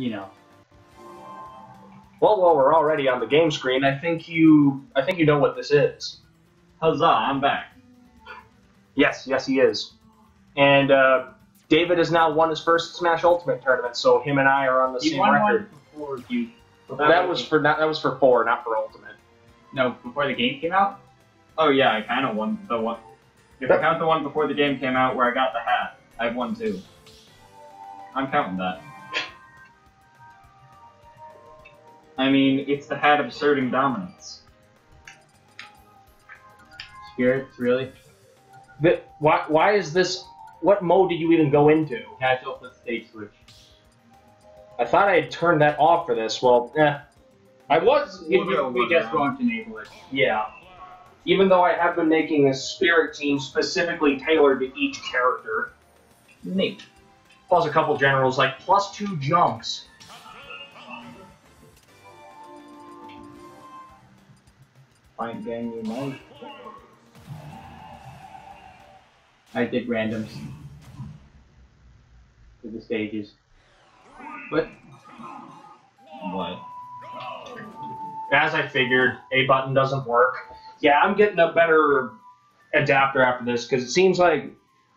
you know. Well, while we're already on the game screen, I think you, I think you know what this is. Huzzah! I'm back. Yes, yes, he is. And uh, David has now won his first Smash Ultimate tournament, so him and I are on the You same won record. one before you. That was for not, that was for four, not for Ultimate. no before the game came out. Oh yeah, I kind of won the one. If I count the one before the game came out where I got the hat, I've won two. I'm counting that. I mean, it's the hat of asserting dominance. Spirits, really? Th- why, why is this? What mode did you even go into? Casual with stage switch. I thought I had turned that off for this. Well, eh. I was. We, we, we just going to enable it. Yeah. Even though I have been making a spirit team specifically tailored to each character, Neat. plus a couple generals like plus two jumps. Find gang. I did randoms. To the stages. What? What? As I figured, A button doesn't work. Yeah, I'm getting a better adapter after this because it seems like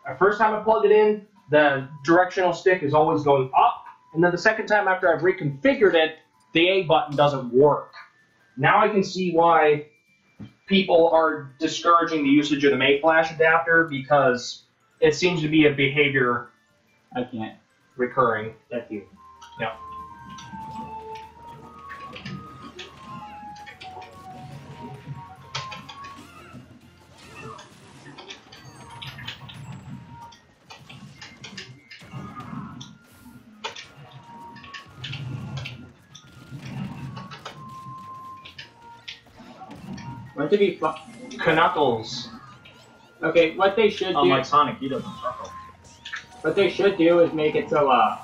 the first time I plug it in, the directional stick is always going up, and then the second time after I've reconfigured it, the A button doesn't work. Now I can see why people are discouraging the usage of the Mayflash adapter because it seems to be a behavior I can't. recurring. That's you. Yeah. To be Knuckles. Okay, what they should do. Unlike Sonic, he doesn't struggle. What they should do is make it so, uh,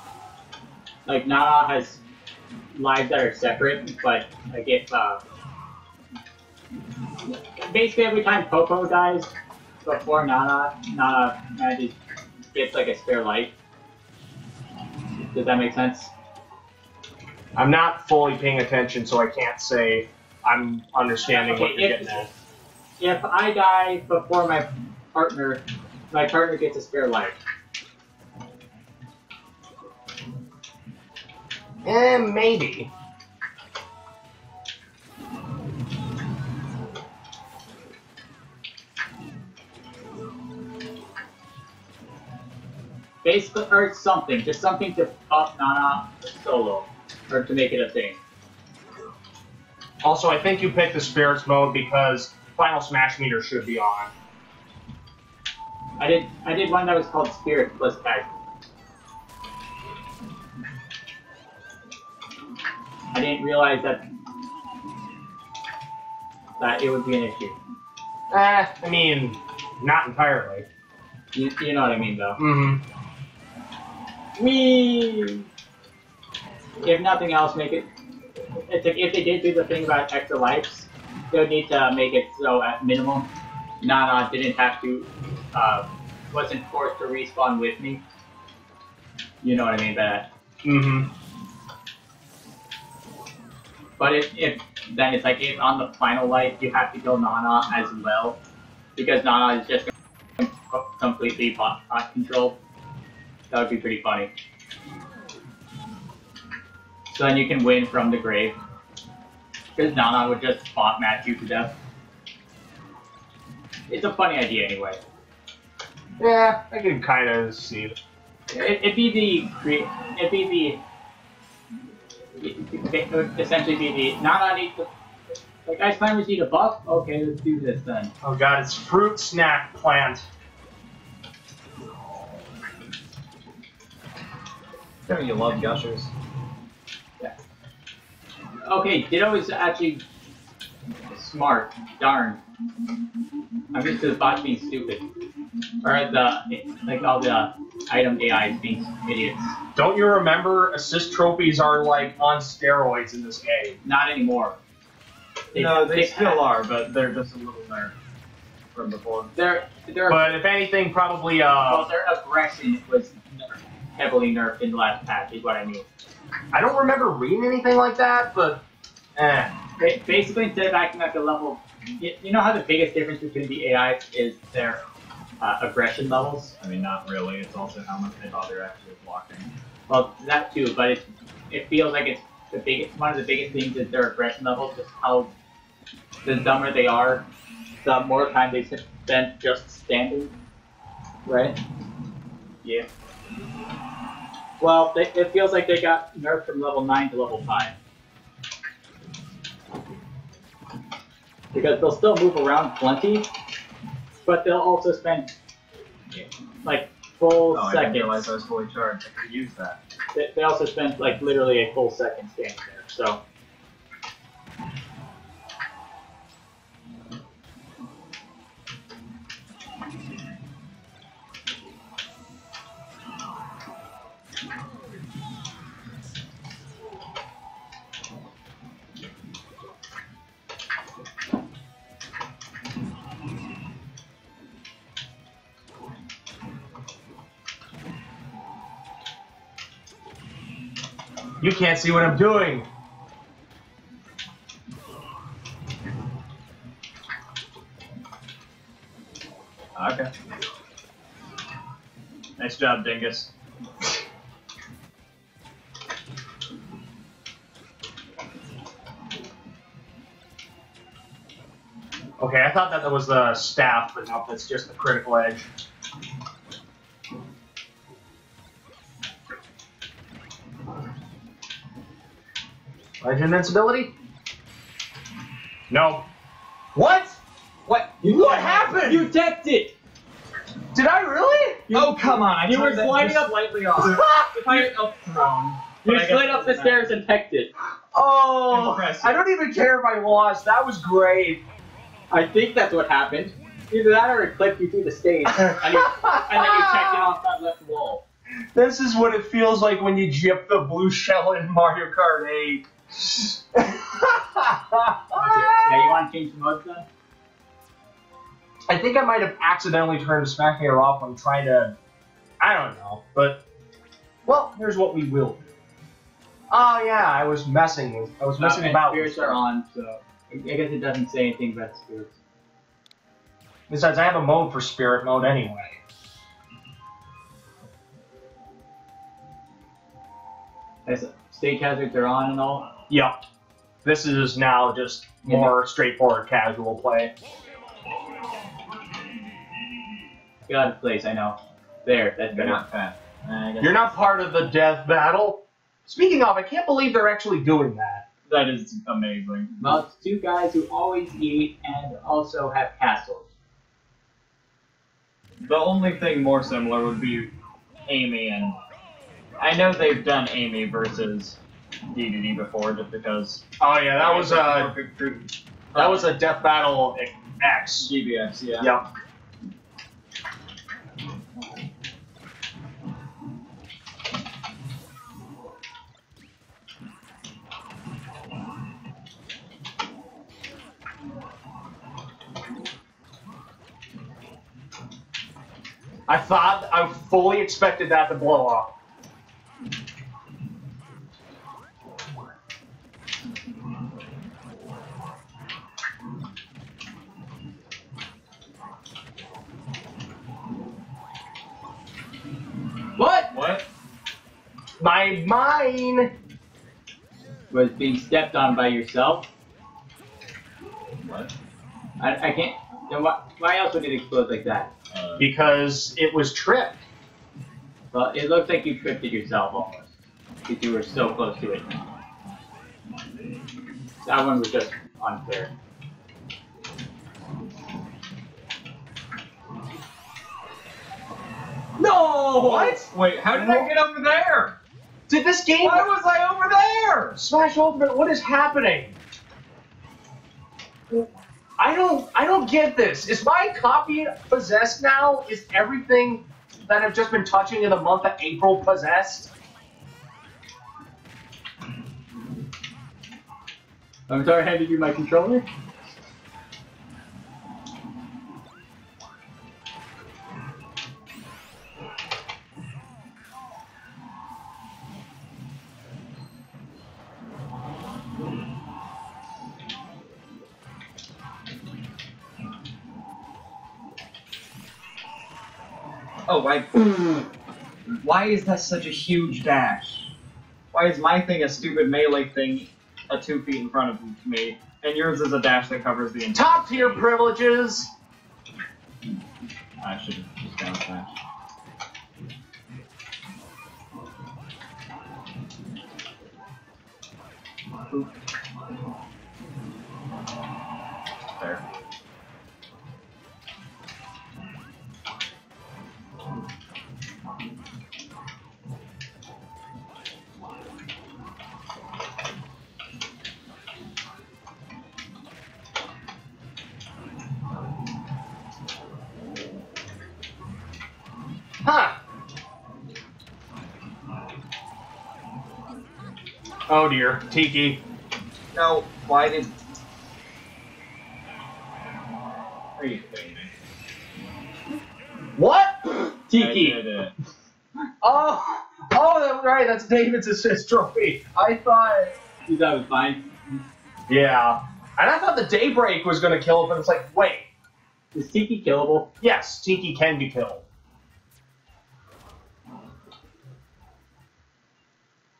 like Nana has lives that are separate, but like if, uh, basically every time Popo dies before Nana, Nana manages gets like a spare life. Does that make sense? I'm not fully paying attention, so I can't say I'm understanding what you're if- getting at. If I die before my partner, my partner gets a spare life. Eh, maybe. Basically, or something, just something to up Nana solo, or to make it a thing. Also, I think you picked the spirits mode because Final Smash meter should be on. I did I did one that was called Spirit plus Casual. I didn't realize that that it would be an issue. Eh, I mean, not entirely. You, you know what I mean, though. Mm-hmm. Me. If nothing else, make it. It's like if they did do the thing about extra lives, they would need to make it so at minimum, Nana didn't have to, uh, wasn't forced to respawn with me. You know what I mean by that. Mm-hmm. But if, if then it's like if on the final life you have to kill Nana as well, because Nana is just completely bot, bot control. That would be pretty funny. So then you can win from the grave. Because Nana would just spot match you to death. It's a funny idea anyway. Yeah, I can kind of see it. It, it'd be the cre- it'd be the it would essentially be the Nana needs to like ice climbers need a buff. Okay, let's do this then. Oh god, it's fruit snack plant. Don't you love gushers? Okay, Ditto is actually smart. Darn. I'm used to the bots being stupid. Or the like all the item AIs being idiots. Don't you remember assist trophies are like on steroids in this game? Not anymore. no, they still are, but they're just a little nerfed from before. Their their But if anything, probably Uh, well, their aggression was heavily nerfed in the last patch. Is what I mean. I don't remember reading anything like that, but eh. Basically, instead of acting like a level, you, know how the biggest difference between the AI is their uh, aggression levels. I mean, not really. It's also how much they bother actually blocking. Well, that too, but it it feels like it's the biggest one of the biggest things is their aggression level. Just how the dumber they are, the more time they spend just standing. Right. Yeah. Well, they, it feels like they got nerfed from level 9 to level 5. Because they'll still move around plenty, but they'll also spend, like, full Oh, I didn't realize I was fully charged. I could use that. They, they also spend, like, literally a full second standing there, so. Can't see what I'm doing. Okay. Nice job, Dingus. Okay, I thought that was the staff, but no, that's just the critical edge. Ledge invincibility? No. What? What? What happened? You teched it! Did I really? oh come on! I You were turned that sliding up- slightly off. Quite up thrown. You slid up the stairs and teched it. Oh, Impressive. I don't even care if I lost. That was great. I think that's what happened. Either that or it clipped you through the stage, and, you, and then you checked it off that left wall. This is what it feels like when you jip the blue shell in Mario Kart 8. Okay. Yeah, you want to change the modes then? I think I might have accidentally turned Smash Meter off when trying to. I don't know, but. Well, here's what we will do. Oh, yeah, I was messing with. I was messing Uh, and about. Spirits are on, so I guess it doesn't say anything about spirits. Besides, I have a mode for Spirit Mode anyway. As stage hazards are on and all. Yep. This is now just more straightforward casual play. Get out of place, I know. There, that's You're not guess You're not part of the death battle. Speaking of, I can't believe they're actually doing that. That is amazing. Well, it's two guys who always eat and also have castles. The only thing more similar would be Amy and. I know they've done Amy versus DDD before, just because. Oh yeah, that was uh, perfect that was a death battle X. GBS, yeah. Yep. I thought I fully expected that to blow up. My mine. Was being stepped on by yourself? What? I, I can't. Then why, why else would it explode like that? Uh, Because it was tripped. Well, it looks like you tripped it yourself almost. Because you were so close to it. That one was just unfair. No! What? Wait, how did I get over there? Did this game? Why was I over there? Smash Ultimate, what is happening? I don't I don't get this. Is my copy possessed now? Is everything that I've just been touching in the month of April possessed? I'm sorry, I handed you my controller? I. Why is that such a huge dash? Why is my thing a stupid melee thing, a two feet in front of me, and yours is a dash that covers the entire? Top tier privileges. I should have just with that. Boop. There. Oh dear, Tiki. No, why did? Are you kidding me? What? Tiki. Oh, oh, that- right. That's David's assist trophy. I thought. You thought it was fine? Yeah, and I thought the daybreak was gonna kill it, but it's like, wait, Is Tiki killable? yes, Tiki can be killed.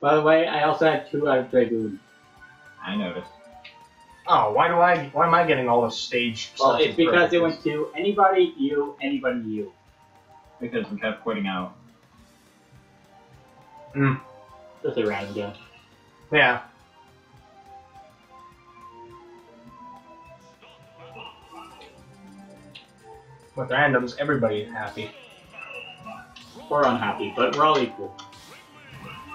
By the way, I also had two out of Dragoon. I noticed. Oh, why do I? Why am I getting all the stage? Well, stuff it's because it privileges? went to anybody, you, anybody, you. Because we kept quitting out. Hmm. Just a random guess. Yeah. With randoms, everybody happy. We're unhappy, but we're all equal.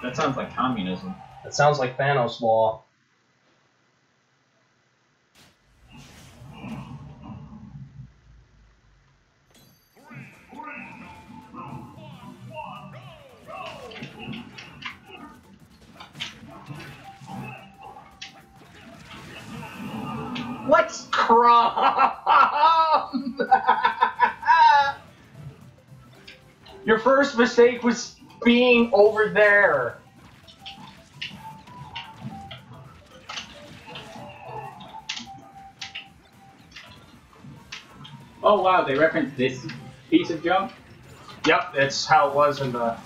That sounds like communism. That sounds like Thanos law. What's crumb? Your first mistake was being over there. Oh wow, they referenced this piece of junk? Yep, that's how it was in the.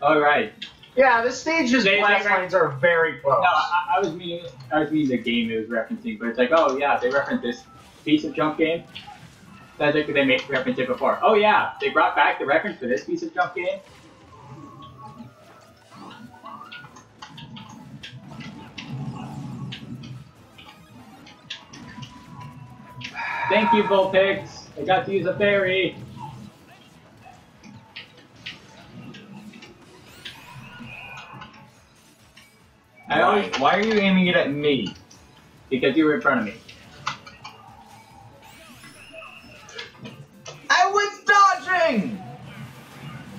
Alright. Yeah, the stage's They- blast they- lines are very close. No, I, I was meaning I was meaning the game it was referencing, but it's like, oh yeah, they referenced this piece of jump game. That's like they made reference it before. Oh yeah, they brought back the reference for this piece of jump game. Thank you, Vulpix. I got to use a fairy. Always Why are you aiming it at me? because you were in front of me.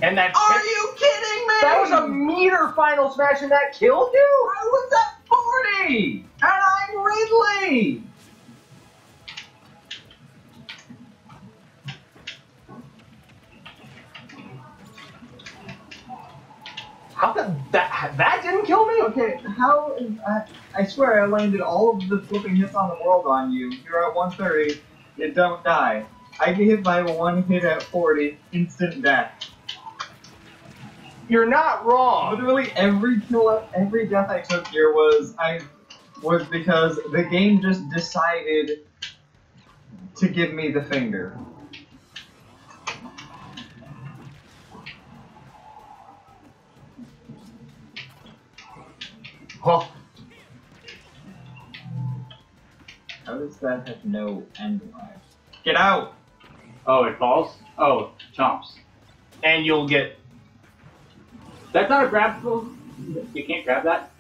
And that Are you kidding me? that was a meter final smash and that killed you? I was at 40! And I'm Ridley! How did that that didn't kill me? Okay, how is I, I swear I landed all of the flipping hits on the world on you. You're at 130, you don't die. I get hit by one hit at 40, instant death. You're not wrong. Literally every kill, every death I took here was I was because the game just decided to give me the finger. Oh, How does that have no end life? Get out! Oh, it falls? Oh, chomps. and you'll get That's not a grabable. You can't grab that?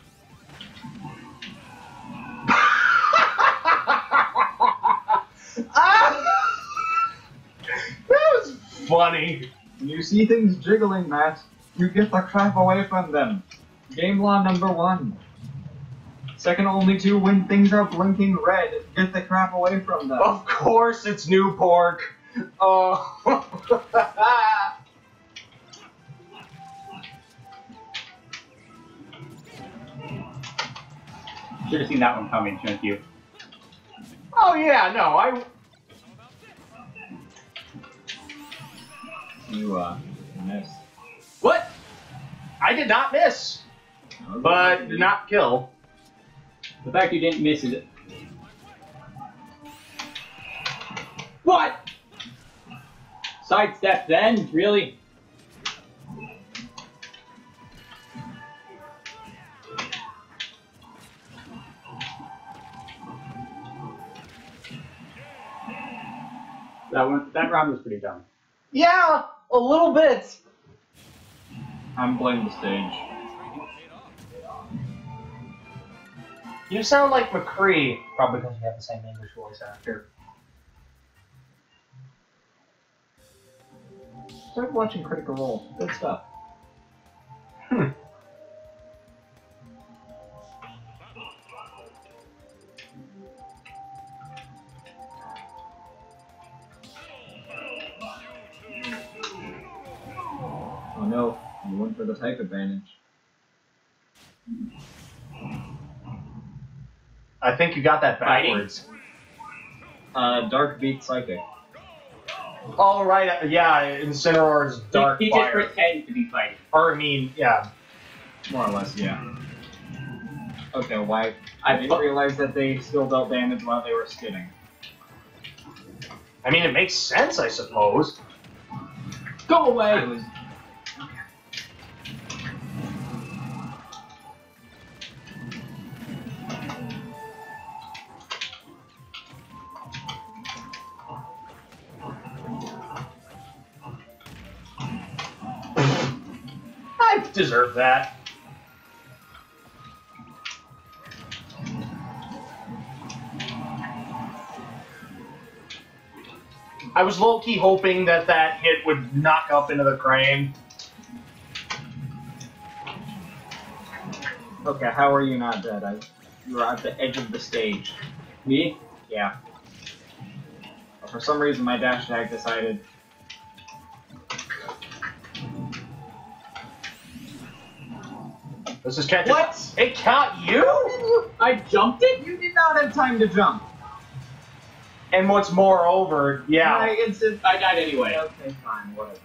Ah! that was funny. When you see things jiggling, Matt, you get the crap away from them. Game law number one. Second only to when things are blinking red, get the crap away from them. Of course, it's new pork. Oh. Should have seen that one coming, shouldn't you? oh yeah, no, I. You, uh, missed. What? I did not miss, but did not kill. The fact you didn't miss is. What? Sidestep then? Really? That one, that round was pretty dumb. Yeah, a little bit. I'm blaming the stage. You sound like McCree, probably because you have the same English voice actor. Start watching Critical Role. Good stuff. Hmm. You went for the type advantage. I think you got that backwards. Uh, Dark beat Psychic. Oh right, uh, yeah, Incineroar's dark he, he just fire. pretends to be fighting. Or I mean, yeah. More or less, yeah. Okay, why? I I didn't realize that they still dealt damage while they were skidding. I mean, it makes sense, I suppose. Go I away! was. Deserve that. I was low key hoping that that hit would knock up into the crane. Okay, how are you not dead? I, you were at the edge of the stage. Me? Yeah. But for some reason, my dash attack decided. This is catch. What? It caught you? I jumped it? You did not have time to jump. And what's moreover, yeah. My instant. I died anyway. Okay, fine, whatever.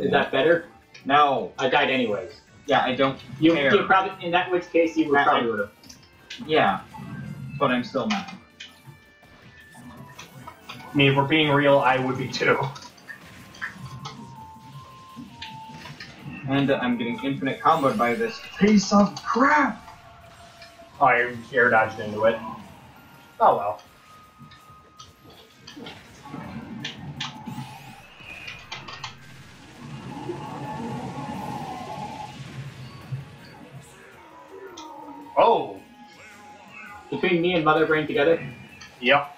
Is that better? No. I died anyways. Yeah, I don't You, care. you probably, in that which case, you would Matt, probably would have. Yeah, but I'm still mad. I mean, if we're being real, I would be too. And I'm getting infinite comboed by this piece of crap. I air dodged into it. Oh well. Oh, Between me and Mother Brain together, yep.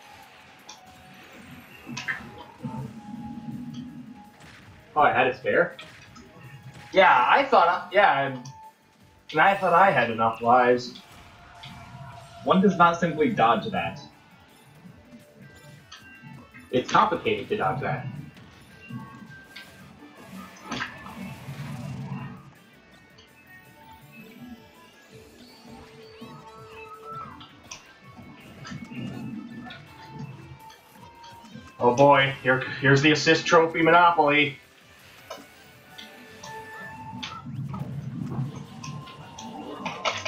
oh, I had a spare. Yeah, I thought, yeah, and and I thought I had enough lives. One does not simply dodge that. It's complicated to dodge that. Oh boy, here, here's the assist trophy monopoly.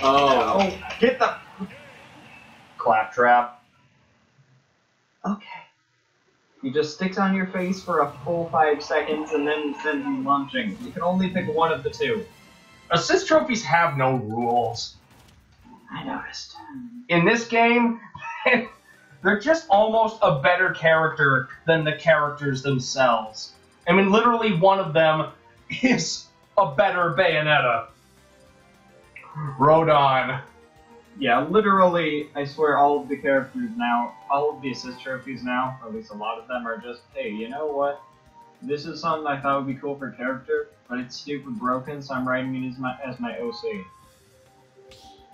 Oh, Oh, get the. Klaptrap. Okay. He just sticks on your face for a full five seconds and then sends you launching. You can only pick one of the two. Assist trophies have no rules. I noticed. In this game, they're just almost a better character than the characters themselves. I mean, literally one of them is a better Bayonetta. Rodin. Yeah, literally, I swear all of the characters now, all of the assist trophies now, or at least a lot of them, are just, hey, you know what? This is something I thought would be cool for character, but it's stupid broken, so I'm writing it as my as my OC.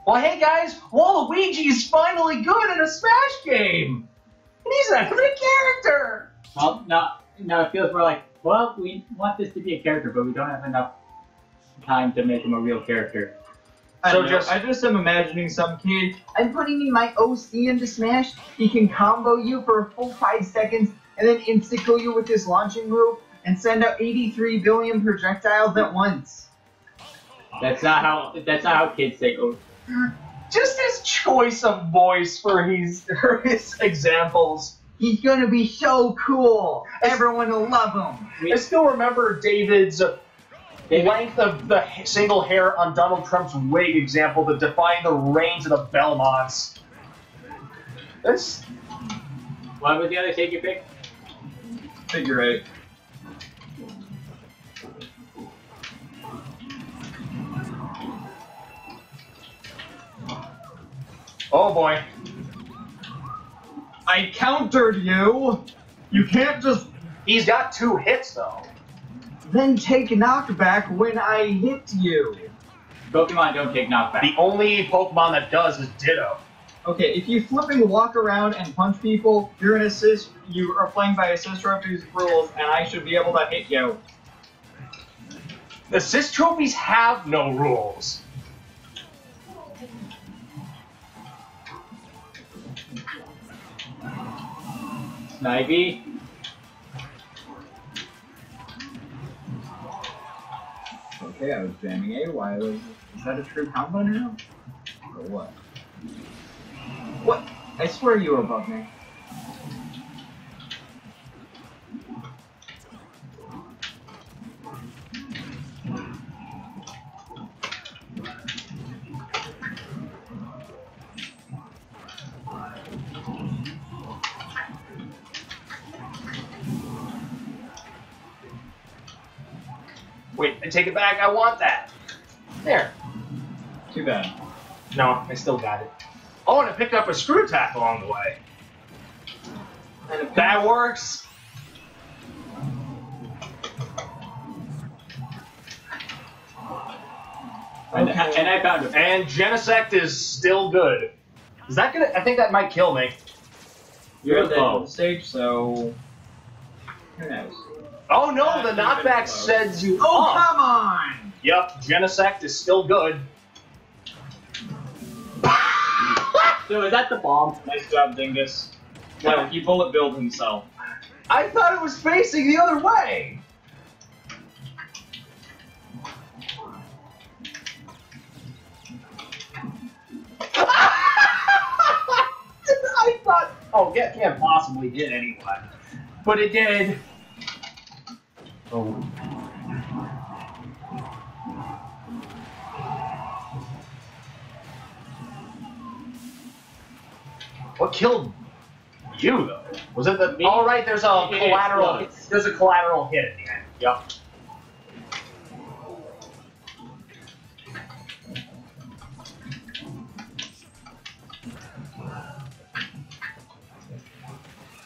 Well, hey guys, Waluigi is finally good in a Smash game! And he's not even a character! well, now, now it feels more like, well, we want this to be a character, but we don't have enough time to make him a real character. I So know, just- I just am imagining some kid. I'm putting in my OC into Smash. He can combo you for a full five seconds and then insta kill you with his launching move. and send out 83 billion projectiles at once. That's not how. That's not how kids think. Oh, Just his choice of voice for his for his examples. He's gonna be so cool. Everyone will love him. I still remember David's uh, David- length of the single hair on Donald Trump's wig example that defined the reigns of the Belmonts. This What would the other take your pick? Figure eight. oh boy. I countered you. You can't just He's got two hits though. Then take knockback when I hit you. Pokemon don't take knockback. The only Pokemon that does is Ditto. Okay, if you flipping walk around and punch people, you're an assist. You are playing by assist trophies rules, and I should be able to hit you. Assist trophies have no rules. Snivy. Okay, I was jamming A. Why was is that a true combo now? Or what? What? I swear you were above me. Wait, I take it back. I want that. There. Too bad. No, I still got it. Oh, and I picked up a screw attack along the way. And if That works. And, and I found him. And Genesect is still good. Is that gonna? I think that might kill me. you're You're at the end of the stage, so who? Oh no, Uh, the you've knockback close. sends you Oh up. come on! Yep, Genesect is still good. So is that the bomb? Nice job, Dingus. No, he bullet billed himself. I thought it was facing the other way. I thought, oh, yeah, can't possibly hit anyone, but it did. Oh. What killed you though? Was it the? Me? All right, there's a It collateral. explodes. There's a collateral hit at the end. Yep.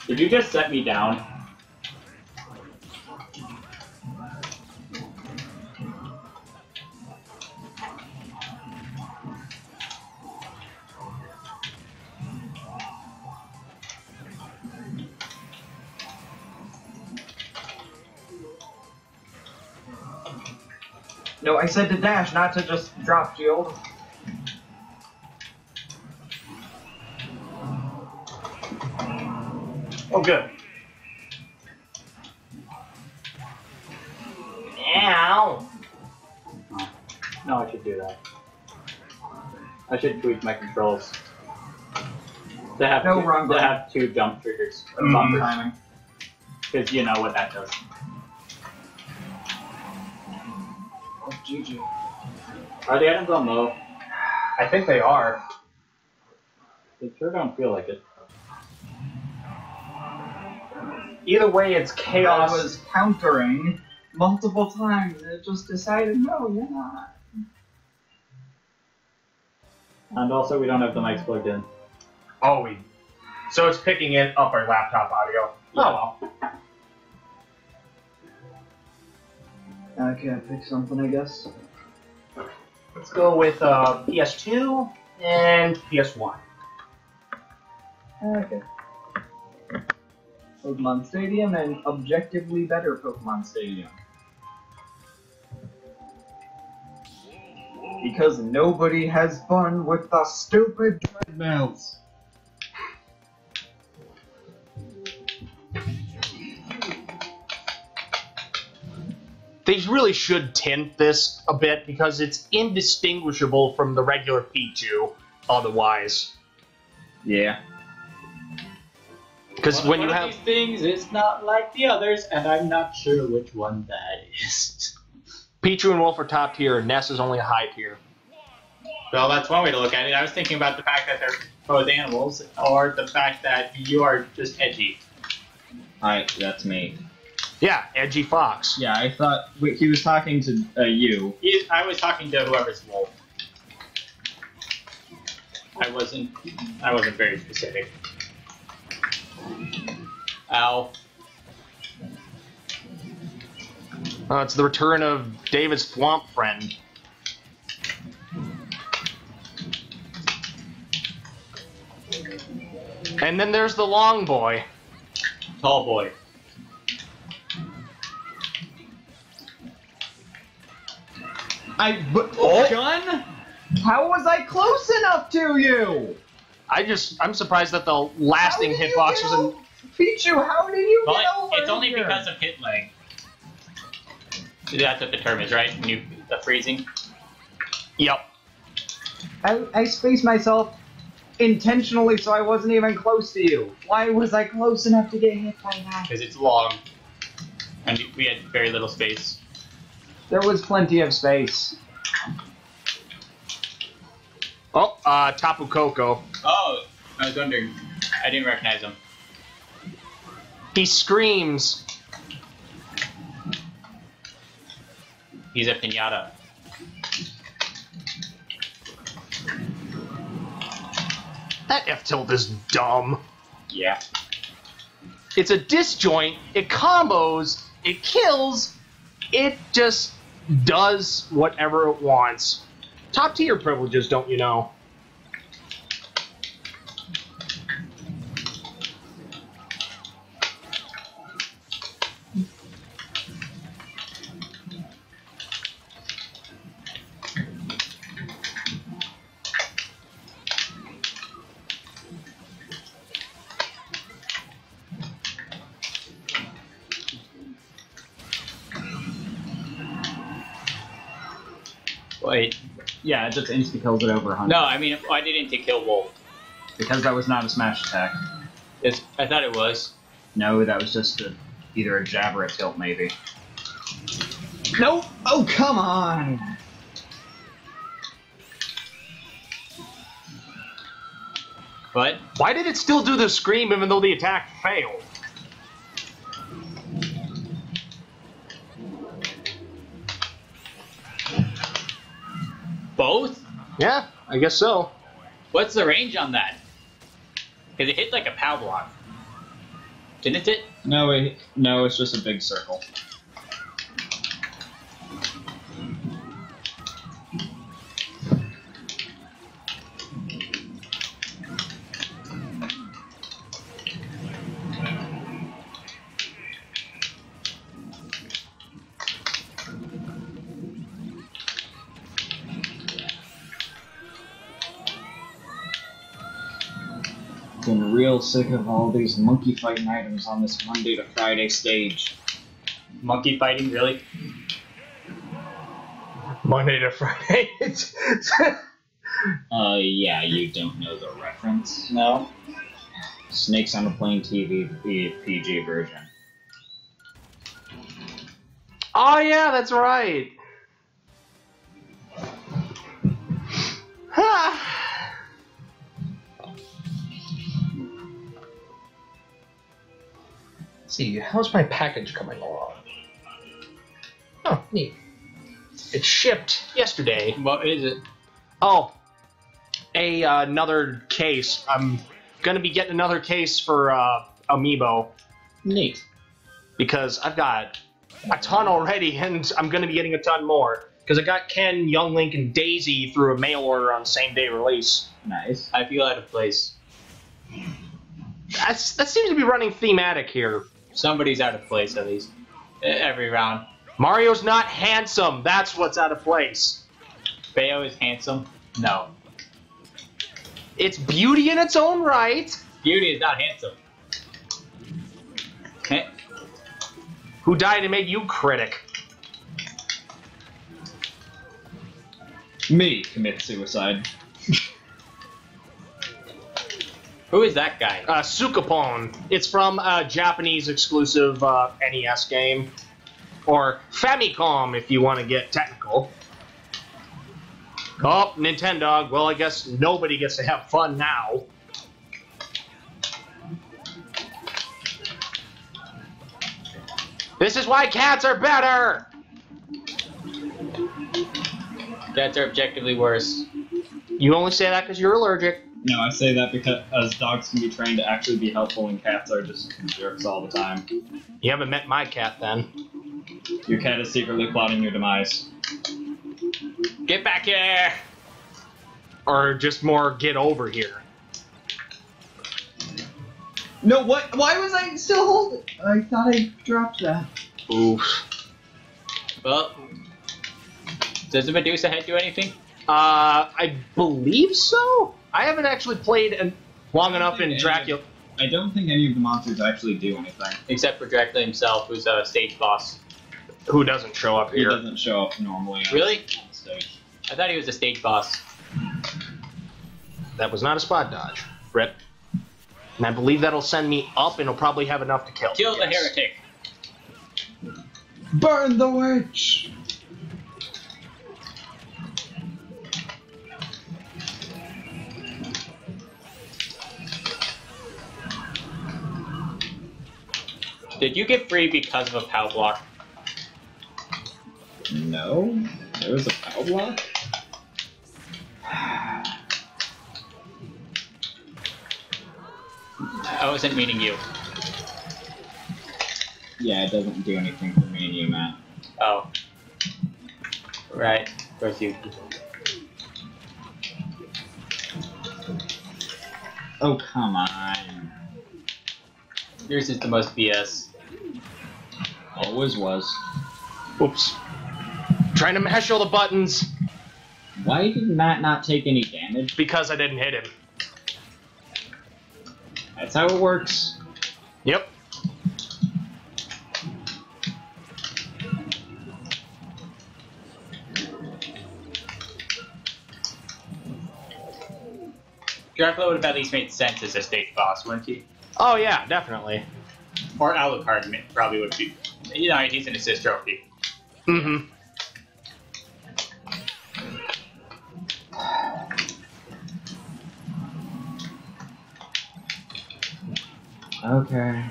Did you just set me down? No, I said to dash, not to just drop shield. Oh, good. Ow. No, I should do that. I should tweak my controls. To have No, two, to have two jump triggers. Mhm. Timing. Because you know what that does. GG. Are the items on low? I think they are. They sure don't feel like it. Either way, it's chaos. I was countering multiple times, and it just decided, no, you're not. And also, we don't have the mics plugged in. Oh, we. So it's picking it up our laptop audio. Oh well. Okay, I pick something, I guess. Let's go with uh, PS2 and PS1. Okay. Pokemon Stadium and objectively better Pokemon Stadium. Because nobody has fun with the stupid treadmills. They really should tint this a bit because it's indistinguishable from the regular Pichu otherwise. Yeah. Because One- when one you of have these things it's not like the others, and I'm not sure which one that is. Pichu and Wolf are top tier, Ness is only a high tier. Well, that's one way to look at it. I was thinking about the fact that they're both animals, or the fact that you are just edgy. I. That's me. Yeah, Edgy Fox. Yeah, I thought wait, he was talking to uh, you. He, I was talking to whoever's wolf. I wasn't. I wasn't very specific. Ow. Uh, it's the return of David's Swamp Friend. And then there's the Long Boy. Tall boy. I. But, Oh. gun? How was I close enough to you? I just, I'm surprised that the lasting How did you hitbox get wasn't. o- Pichu, how did you Well, get over it's only here? because of hit lag. That's what the term is, right? When you the freezing. Yep. I, I spaced myself intentionally so I wasn't even close to you. Why was I close enough to get hit by that? because it's long, and we had very little space. There was plenty of space. Oh, uh, Tapu Koko. Oh, I was wondering. I didn't recognize him. He screams. He's a pinata. That F tilt is dumb. Yeah. It's a disjoint. It combos. It kills. It just does whatever it wants. Top tier privileges, don't you know? Yeah, it just insta kills it over 100. No, I mean, I didn't to kill Wolf. Because that was not a smash attack. It's, I thought it was. No, that was just a, either a jab or a tilt, maybe. Nope! Oh, come on! But Why did it still do the scream even though the attack failed? both? Yeah, I guess so. What's the range on that? Because it hit like a pow block. Didn't it? No, it, no, it's just a big circle. Real sick of all these monkey fighting items on this Monday to Friday stage. Monkey fighting, really? Monday to Friday. Uh, yeah, you don't know the reference. No. Snakes on a Plane TV PG version. oh yeah, that's right. see, how's my package coming along? Oh, neat. It shipped yesterday. What is it? Oh, a uh, another case. I'm gonna be getting another case for uh, Amiibo Neat. because I've got a ton already, and I'm gonna be getting a ton more because I got Ken, Young Link, and Daisy through a mail order on same day release. Nice. I feel out of place. That's that seems to be running thematic here. Somebody's out of place at least. Every round. Mario's not handsome. That's what's out of place. Bayo is handsome? No. It's beauty in its own right. Beauty is not handsome. Okay. Who died to make you critic? Me commit suicide. Who is that guy? Uh, Sukapon. It's from a Japanese exclusive uh, NES game. Or Famicom, if you want to get technical. Oh, Nintendo. Well, I guess nobody gets to have fun now. This is why cats are better! Cats are objectively worse. You only say that because you're allergic. No, I say that because dogs can be trained to actually be helpful and cats are just jerks all the time. You haven't met my cat then. Your cat is secretly plotting your demise. Get back here! Or just more get over here. No, what? Why was I still holding? I thought I dropped that. Oof. Well, does the Medusa head do anything? Uh, I believe so. I haven't actually played an- long enough in. Dracula. I don't think any of the monsters actually do anything. Except for Dracula himself, who's a stage boss. Who doesn't show up here. He doesn't show up normally. Really? On stage. I thought he was a stage boss. That was not a spot dodge. Rip. And I believe that'll send me up, and it'll probably have enough to kill. Kill the Yes. heretic. Burn the witch! Did you get free because of a POW block? No, there was a POW block. I wasn't meaning you. Yeah, it doesn't do anything for me and you, Matt. Oh. Right. Course you. Oh come on. Yours is the most BS. Always was. Oops. Trying to mash all the buttons Why did Matt not take any damage? because I didn't hit him. That's how it works. Yep. Dracula would have at least made sense as a stage boss, wouldn't he? Oh yeah, definitely. Or Alucard probably would be. You know, he's an assist trophy. Mm-hmm. Okay.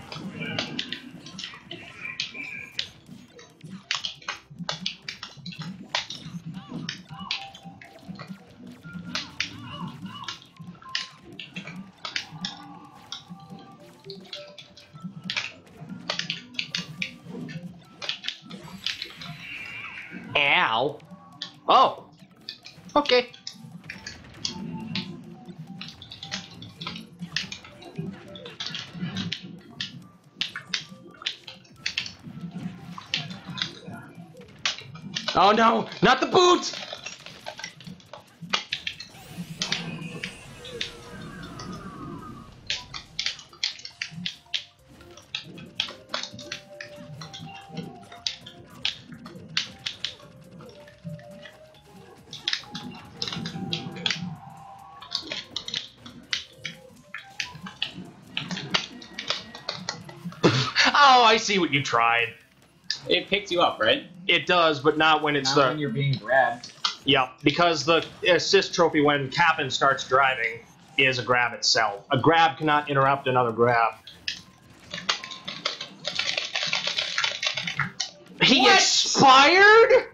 Oh no, not the boot! Oh, I see what you tried. It picked you up, right? It does, but not when it's Not the when you're being grabbed. Yeah, because the assist trophy when Captain starts driving is a grab itself. A grab cannot interrupt another grab. He What? expired?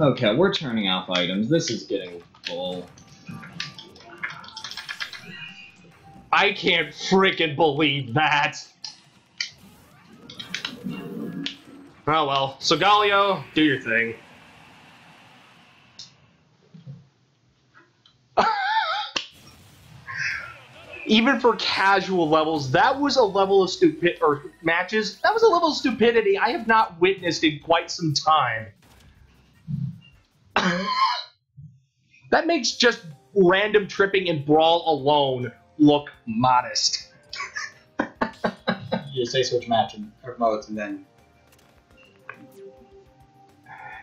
Okay, we're turning off items. This is getting full. I can't freaking believe that. Oh well, so Galio, do your thing. Even for casual levels, that was a level of stupid or matches. That was a level of stupidity I have not witnessed in quite some time. that makes just random tripping and brawl alone look modest. You say switch match and or modes and then.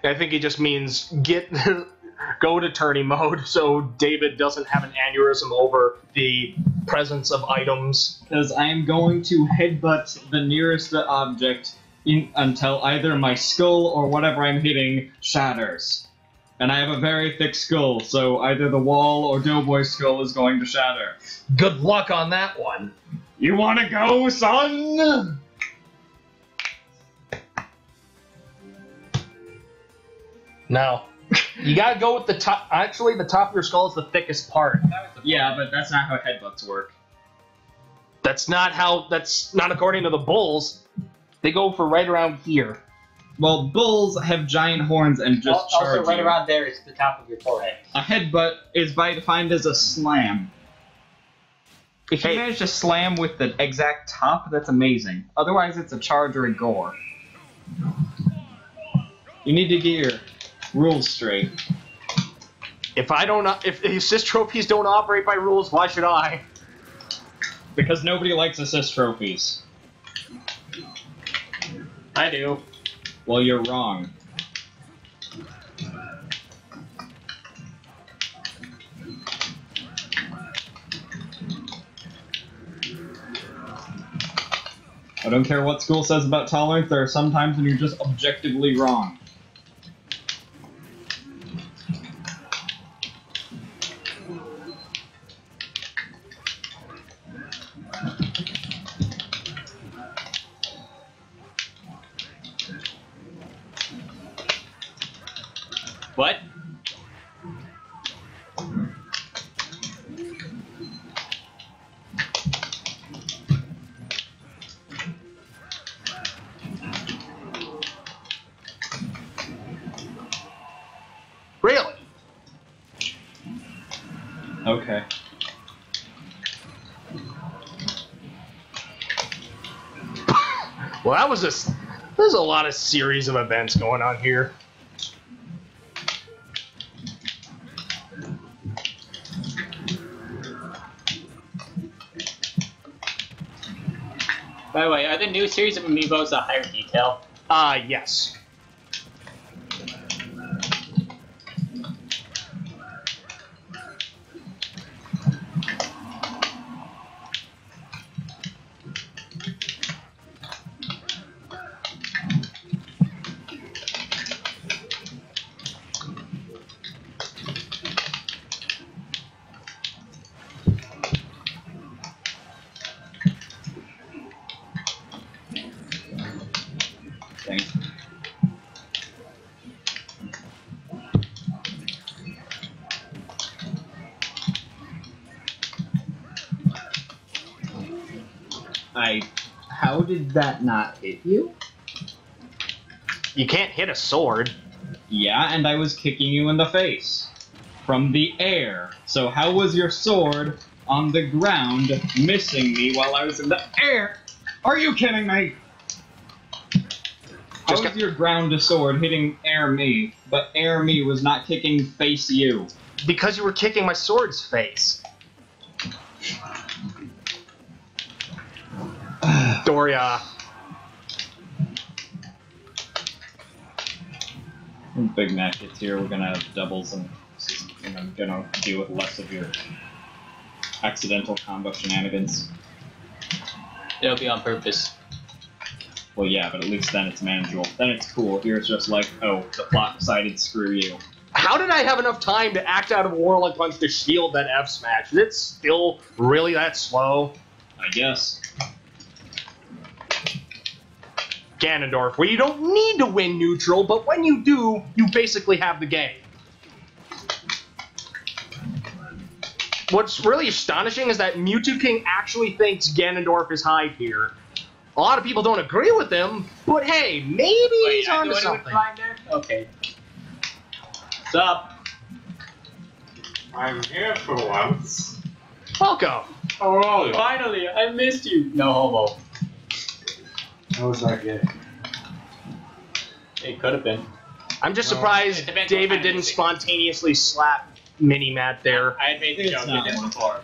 I think he just means get go to tourney mode so David doesn't have an aneurysm over the presence of items. Because I am going to headbutt the nearest object in, until either my skull or whatever I'm hitting shatters. And I have a very thick skull, so either the wall or Doughboy's skull is going to shatter. Good luck on that one. You wanna go, son? No. You gotta go with the top. Actually, the top of your skull is the thickest part. Yeah, but that's not how headbutts work. That's not how. That's not according to the bulls. They go for right around here. Well, bulls have giant horns and just Al- charge also, right you. around there is the top of your forehead. A headbutt is by defined as a slam. If you Hey. manage to slam with the exact top, that's amazing. Otherwise, it's a charge or a gore. You need to get your rules straight. If I don't, if assist trophies don't operate by rules, why should I? Because nobody likes assist trophies. I do. Well, you're wrong. I don't care what school says about tolerance, there are some times when you're just objectively wrong. That was just. There's a lot of series of events going on here. By the way, are the new series of amiibos a higher detail? Uh, yes. Did that not hit you? You can't hit a sword. Yeah, and I was kicking you in the face. From the air. So how was your sword on the ground missing me while I was in the air? Are you kidding me? How was your ground sword hitting air me, but air me was not kicking face you? Because you were kicking my sword's face. Doria. When Big Matt gets here, we're gonna have doubles and, and I'm gonna deal with less of your accidental combo shenanigans. It'll be on purpose. Well, yeah, but at least then it's manageable. Then it's cool. Here it's just like, oh, the plot decided screw you. How did I have enough time to act out of Warlock Punch to shield that F smash? Is it still really that slow? I guess. Ganondorf, where you don't need to win neutral, but when you do, you basically have the game. What's really astonishing is that Mew2King actually thinks Ganondorf is high tier. A lot of people don't agree with him, but hey, maybe Wait, he's I onto do something. there? Okay. What's up? I'm here for once. Welcome. How are you? Finally, I missed you. No homo. How was that game? It could have been. I'm just No. surprised depends what David kind didn't music. spontaneously slap Mini Matt there. I had made the It's joke not with this before.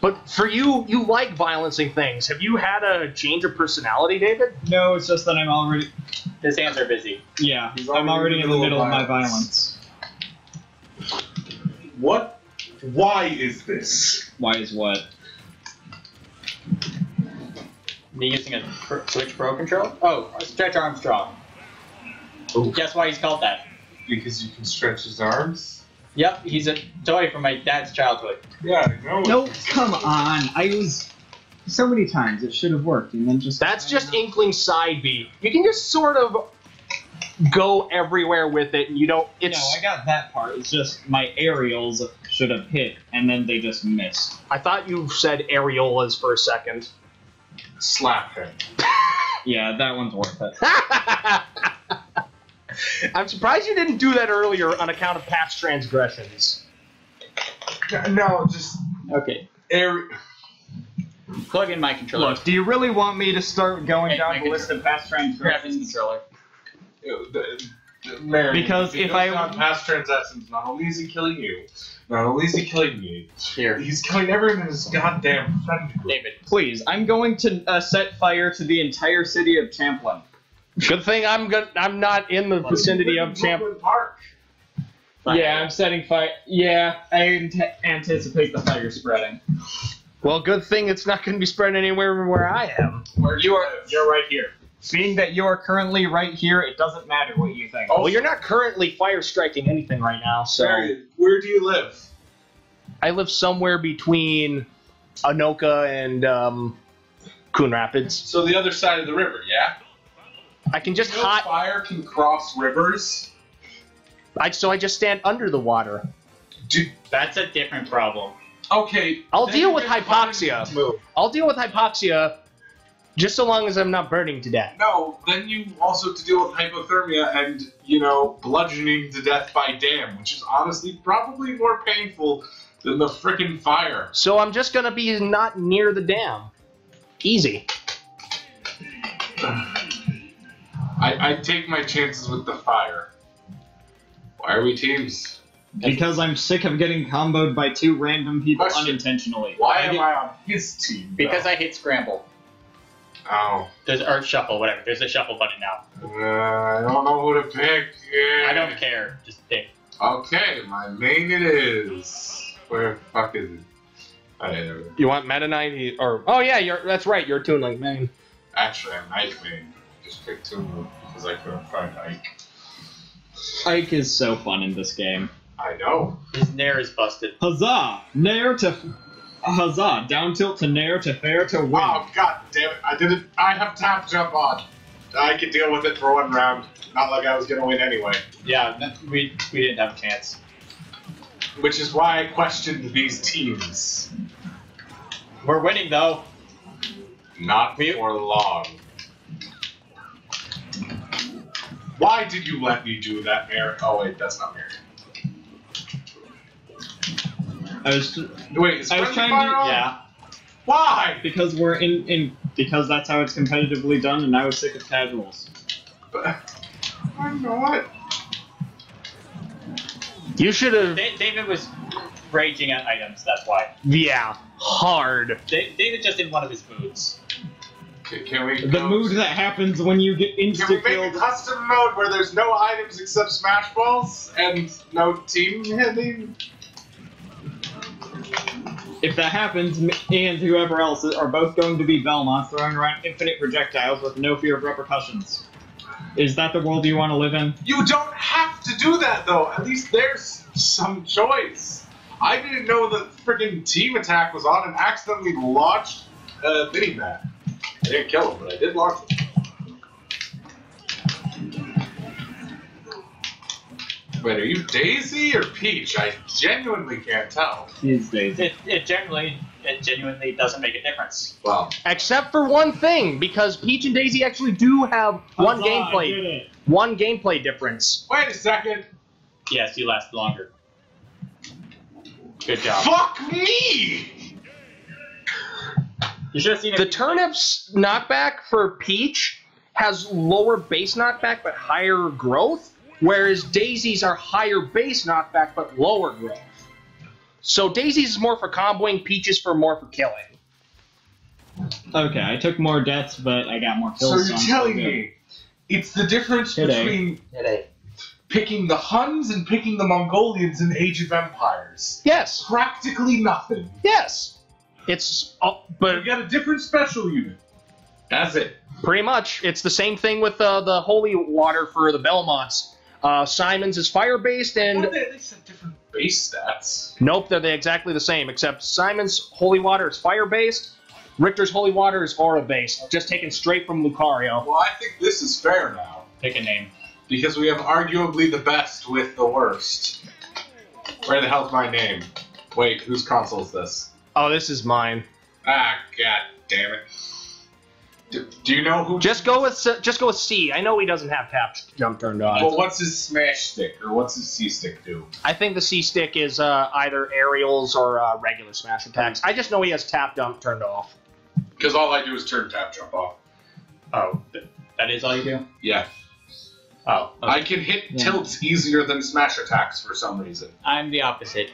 But for you, you like violencing things. Have you had a change of personality, David? No, it's just that I'm already. His hands are busy. Yeah, He's I'm already in the middle of my violence. violence. What? Why is this? Why is what? Me using a pr- Switch Pro control? Oh, Stretch Armstrong. Oh. Guess why he's called that? Because you can stretch his arms? Yep, he's a toy from my dad's childhood. Yeah, I know. No, come on. I was. So many times it should have worked, and then just. That's just Inkling side B. You can just sort of go everywhere with it, and you don't. It's. No, I got that part. It's just my aerials should have hit, and then they just missed. I thought you said areolas for a second. Slap him. Yeah, that one's worth it. I'm surprised you didn't do that earlier on account of past transgressions. No, just Okay. air. Plug in my controller. Look, do you really want me to start going Hey, down the list of past transgressions? controller. Mary, Because if goes I- on past transactions, not only is he killing you, not only is he killing me, Here. he's killing everyone in his goddamn friend group. David. Please, I'm going to uh, set fire to the entire city of Champlin. Good thing I'm good. I'm not in the vicinity of Champ. Brooklyn Park. Yeah, I'm setting fire. Yeah, I ant- anticipate the fire spreading. Well, good thing it's not going to be spread anywhere where I am. Where You are- You're right here. Being that you are currently right here, it doesn't matter what you think. Oh, Well, you're not currently fire striking anything right now, so Mary, where do you live? I live somewhere between Anoka and um, Coon Rapids. So the other side of the river, yeah? I can just You know hide. fire can cross rivers? I, so I just stand under the water. Dude, That's a different problem. okay. I'll deal with hypoxia. Move. I'll deal with hypoxia, just so long as I'm not burning to death. No, then you also have to deal with hypothermia and, you know, bludgeoning to death by dam, which is honestly probably more painful than the frickin' fire. So I'm just gonna be not near the dam. Easy. I, I take my chances with the fire. Why are we teams? Because I'm sick of getting comboed by two random people Question. unintentionally. Why I am get- I on his team? Because though? I hit scramble. Oh. There's or shuffle, whatever. There's a shuffle button now. Uh, I don't know who to pick. I don't care. Just pick. Okay, my main it is. Where the fuck is it? Oh, yeah, there we. You want Meta Knight or oh yeah, you're that's right. You're Toon Link main. Actually, I'm Ike main. Just picked two because I couldn't find Ike. Ike is so fun in this game. I know. His nair is busted. Huzzah! Nair to. Huzzah! Down tilt to nair to fair to win. Oh god damn it! I didn't. I have tap jump on. I could deal with it for one round. Not like I was gonna win anyway. Yeah, that- we we didn't have a chance. Which is why I questioned these teams. We're winning though. Not We- for long. Why did you let me do that, Mary? Oh wait, that's not Mary. I was Wait, I was trying fire to- on? Yeah. Why? because we're in in because that's how it's competitively done, and I was sick of casuals. But, I'm not. You should have Da- David was raging at items. That's why. yeah hard. Da- David just in one of his moods. Can, can we? The go- mood that happens when you get Can we insta make a custom mode where there's no items except Smash Balls and no team hitting? If that happens, and whoever else are both going to be Belmonts throwing around infinite projectiles with no fear of repercussions. Is that the world you want to live in? You don't have to do that though. At least there's some choice. I didn't know that freaking team attack was on and accidentally launched a Mini Matt. I didn't kill him, but I did launch him. Wait, are you Daisy or Peach? I genuinely can't tell. These days. It, it generally, it genuinely doesn't make a difference. Well, Except for one thing, because Peach and Daisy actually do have one Huzzah, I gameplay did it. one gameplay difference. wait a second. Yes, you last longer. Good job. Fuck me! You should have seen it. The turnips knockback for Peach has lower base knockback but higher growth, whereas daisies are higher base knockback but lower growth. So daisies is more for comboing, Peaches for more for killing. Okay, I took more deaths, but I got more kills. So kills. you're telling me it's the difference Today. between Today. picking the Huns and picking the Mongolians in Age of Empires? Yes, Practically nothing. yes. It's uh, but You got a different special unit. That's it. Pretty much. It's the same thing with uh, the holy water for the Belmonts. Uh, Simon's is fire based, and Well, they, they said different base stats. nope, they're the- exactly the same. Except Simon's holy water is fire based. Richter's holy water is aura based, just taken straight from Lucario. Well, I think this is fair now. Pick a name. Because we have arguably the best with the worst. Where the hell's my name? Wait, whose console is this? Oh, this is mine. Ah, god damn it. Do, do you know who? Just go with just go with C. I know he doesn't have tap jump turned on. Well, what's his smash stick or what's his C stick do? I think the C stick is uh, either aerials or uh, regular smash attacks. I just know he has tap jump turned off. Because all I do is turn tap jump off. Oh, that is all you do? Yeah, Oh, okay. I can hit Yeah. tilts easier than smash attacks for some reason. I'm the opposite.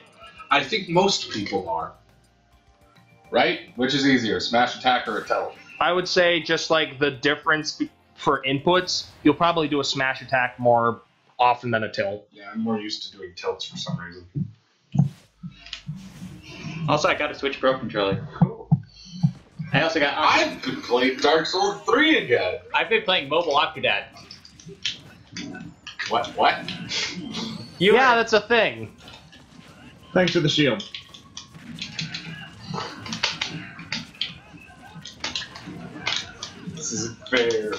I think most people are. Right? Which is easier, smash attack or a tilt? I would say just like the difference for inputs, you'll probably do a smash attack more often than a tilt. Yeah, I'm more used to doing tilts for some reason. Also, I got a Switch Pro controller. Cool. I also got. I've been playing Dark Souls 3 again. I've been playing Mobile Octodad. What? What? You yeah, were- that's a thing. Thanks for the shield. This isn't fair.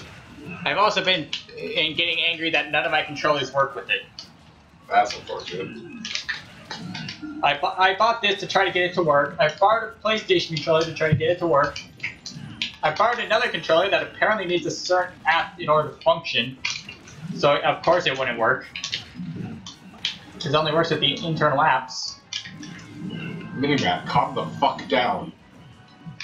I've also been in getting angry that none of my controllers work with it. That's unfortunate. I, bu- I bought this to try to get it to work. I borrowed a PlayStation controller to try to get it to work. I borrowed another controller that apparently needs a certain app in order to function. So of course it wouldn't work. It only works with the internal apps. Mini Matt, calm the fuck down.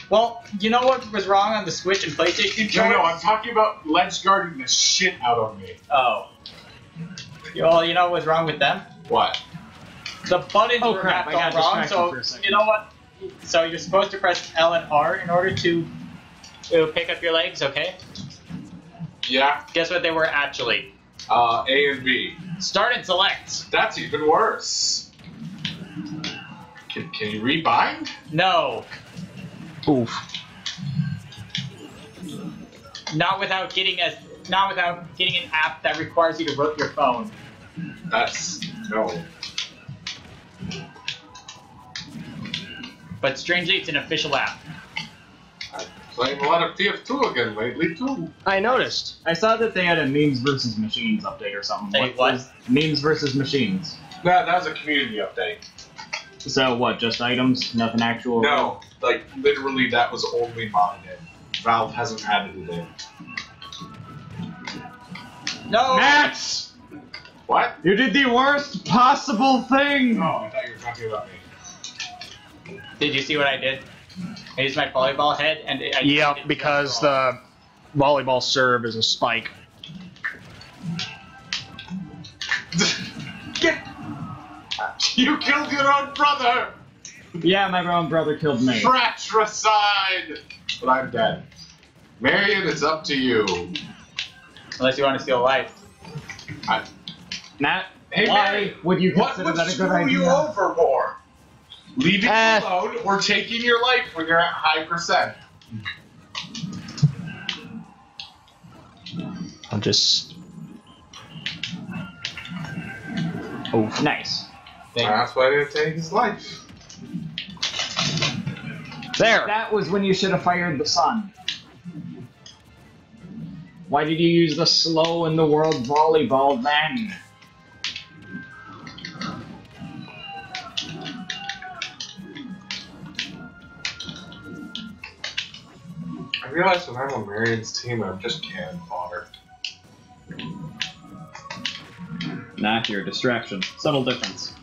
Well, you know what was wrong on the Switch and PlayStation No, no, I'm talking about ledge guarding the shit out of me. Oh. Well, you know what was wrong with them? What? The buttons Oh, were crap, mapped all wrong. So for a second. you know what? So you're supposed to press L and R in order to, to pick up your legs. Okay. Yeah, Guess what they were actually? uh, A and B. Start and select. That's even worse. Can, can you rebind? No, Oof. not without getting a not without getting an app that requires you to root your phone. That's no. But strangely, it's an official app. I'm playing a lot of TF2 again lately too. I noticed. I saw that they had a memes versus machines update or something. Say what? was- memes versus machines. That, that was a community update. So what? Just items? Nothing actual? No, like literally that was only modded in. Valve hasn't added it in. No. Max! What? You did the worst possible thing! No, I thought you were talking about me. Did you see what I did? I used my volleyball head and I Yeah, because volleyball. the volleyball serve is a spike. Get. You killed your own brother! Yeah, my own brother killed me. Fratricide! But I'm dead. Marion, it's up to you. unless you want to steal a life. Matt, Hey, why Mary, would you What consider would that a good screw idea? you over more? Leaving Eh. you alone or taking your life when you're at high percent? I'll just. Oof. Nice. That's why I didn't take his life. There. That was when you should have fired the sun. Why did you use the slow in the world volleyball then? I realize when I'm on Marion's team, I'm just cannon fodder. Nah, you're a distraction. Subtle difference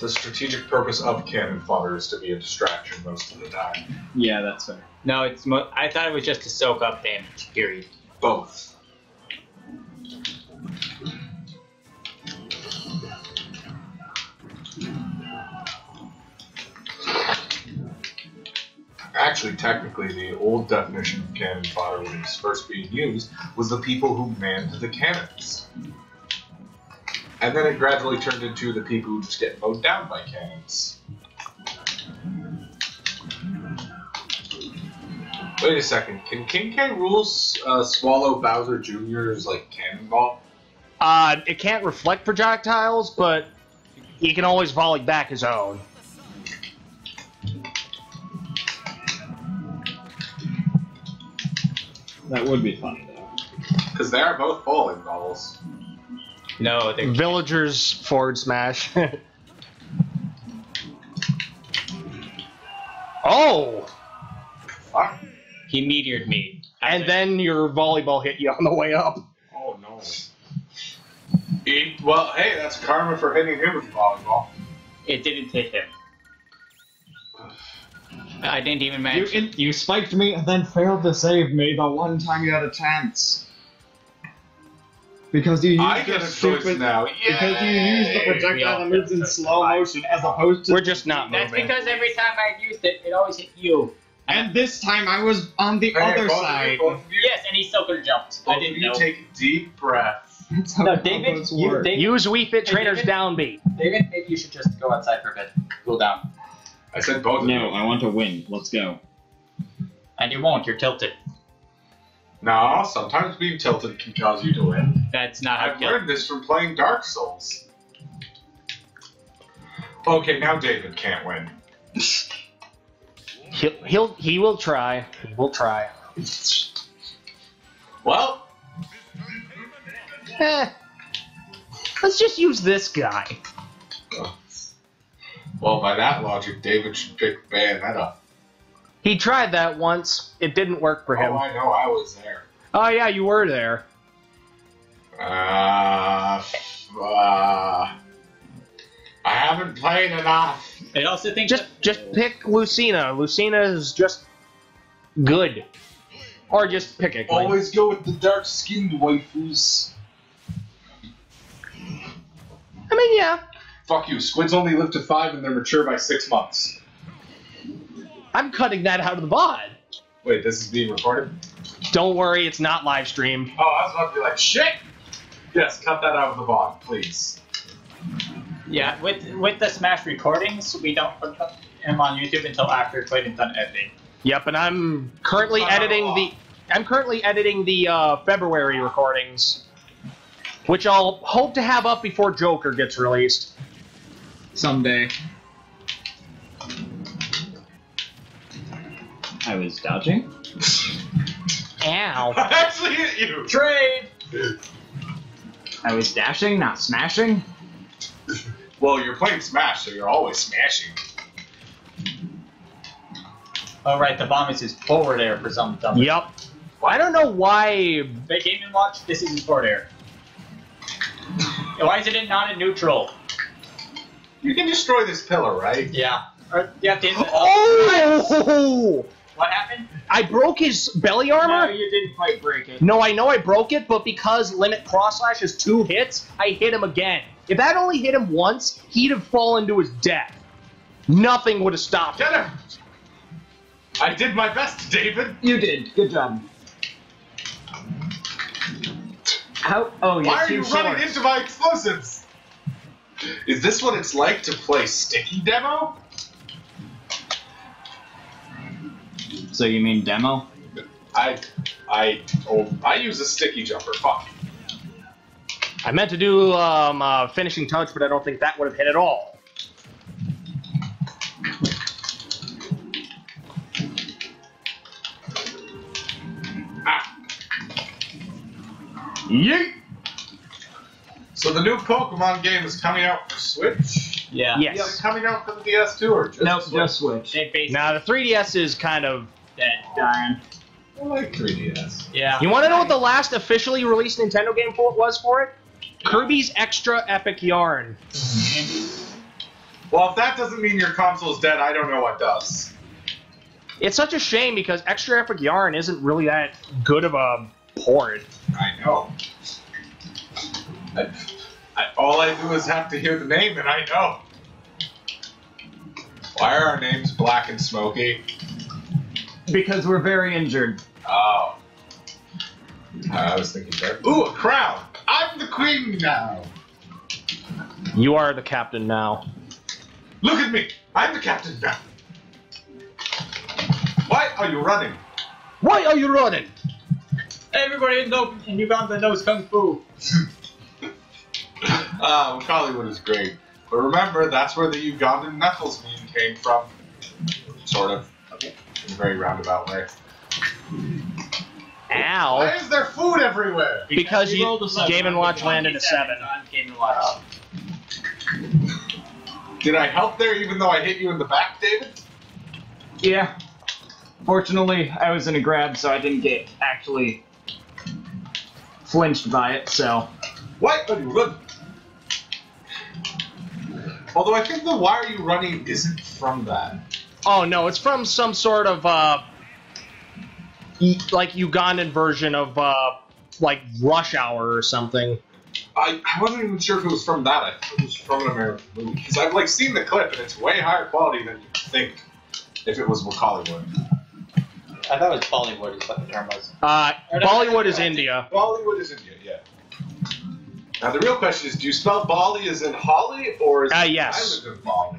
the strategic purpose of cannon fodder is to be a distraction most of the time. Yeah, that's fair. No, it's. Mo- I thought it was just to soak up damage. Period. Both. Actually, technically, the old definition of cannon fodder when it was first being used was the people who manned the cannons. And then it gradually turned into the people who just get mowed down by cannons. Wait a second. Can King K. Rool's uh, swallow Bowser Jr.'s like cannonball? Uh, it can't reflect projectiles, but he can always volley back his own. That would be funny though. Because they are both bowling balls. No, they Villagers forward smash. oh, Fuck. he meteored me. and then your volleyball hit you on the way up. Oh no. He, well, hey, that's karma for hitting him with the volleyball. it didn't hit him. I didn't even You manage. in, you spiked me and then failed to save me the one time you had a chance. Because you use I get a choice stupid now. because you used the projectile that moves in slow motion as opposed to We're just not moving. That's because every time I used it, it always hit you. And this time I was on the Hey, other both of you, side. both of you, Yes, and he still could have jumped. both I didn't you know. take deep breaths. That's how No, David, you. David, Use Wii Fit Hey, Trainer's David? downbeat. David, maybe you should just go outside for a bit, cool down. I said both of No. I want to win. Let's go. And you won't. You're tilted. No, sometimes being tilted can cause you to win. That's not how I've learned this from playing Dark Souls. Okay, now David can't win. He'll, he'll he will try. He will try. Well, Eh. Let's just use this guy. well, by that logic, David should pick Bayonetta. He tried that once. It didn't work for him. Oh, I know, I was there. Oh yeah, you were there. Uh, uh, I haven't played enough. I also think Just just pick Lucina. Lucina is just good. Or just pick it. Always go with the dark skinned waifus. I mean, yeah. Fuck you. Squids only live to five and they're mature by six months. I'm cutting that out of the VOD. Wait, this is being recorded? Don't worry, it's not live streamed. Oh, I was about to be like, shit! Yes, cut that out of the VOD, please. yeah, with with the Smash recordings, we don't put them on YouTube until after Clayton's done editing. Yep, and I'm currently editing the I'm currently editing the uh, February recordings, which I'll hope to have up before Joker gets released. Someday. I was dodging. Ow. I actually hit you! Trade. I was dashing, not smashing. Well, you're playing Smash, so you're always smashing. Oh right, the bomb is his forward air for some dumb. Yep. I don't know why. They Game and Watch. This is his forward air. Why is it not in neutral? You can destroy this pillar, right? Yeah. Or you have to. Oh! What happened? I broke his belly armor. No, armor. you didn't quite break it. No, I know I broke it, but because limit cross slash is two hits, I hit him again. If that only hit him once, he'd have fallen to his death. Nothing would have stopped him. Get him! I did my best, David! You did. Good job. How? Oh, you're Why are too you short. running into my explosives? Is this what it's like to play Sticky Demo? So you mean demo? I, I, oh, I use a sticky jumper. Fuck. I meant to do um, uh, finishing touch, but I don't think that would have hit at all. Ah. Yeet! So the new Pokemon game is coming out for Switch. Yeah. Yeah, Yes. coming out for the DS too, or just Nope, Switch? just switch. They Now the 3DS is kind of. Dead, dying. I like 3DS. Yeah. You want to know what the last officially released Nintendo game for was for it? Kirby's Extra Epic Yarn. Well, if that doesn't mean your console's dead, I don't know what does. It's such a shame because Extra Epic Yarn isn't really that good of a port. I know. I, I, all I do is have to hear the name, and I know. Why are our names Black and Smoky? Because we're very injured. Oh. I was thinking there. Ooh, a crown! I'm the queen now! You are the captain now. Look at me! I'm the captain now! Why are you running? Why are you running? Everybody in, know, in Uganda knows Kung Fu. Ah, uh, Hollywood is great. But remember, that's where the Ugandan knuckles meme came from. Sort of. In a very roundabout way. Why Ow. is there food everywhere? Because we you- rolled a seven. Game and Watch landed a seven. on Game and Watch. Uh, did I help there even though I hit you in the back, David? Yeah. Fortunately, I was in a grab, so I didn't get actually flinched by it. So What? are you? Although I think the why are you running isn't from that. Oh no, it's from some sort of uh, like Ugandan version of uh, like Rush Hour or something. I, I wasn't even sure if it was from that. I thought it was from an American movie. Because I've like seen the clip and it's way higher quality than you'd think if it was Hollywood. I thought it was Bollywood is what the term was. Uh, Bollywood is India. Bollywood is India, yeah. Now the real question is, do you spell Bali as in Holly or is Ah, it yes. island of Bali?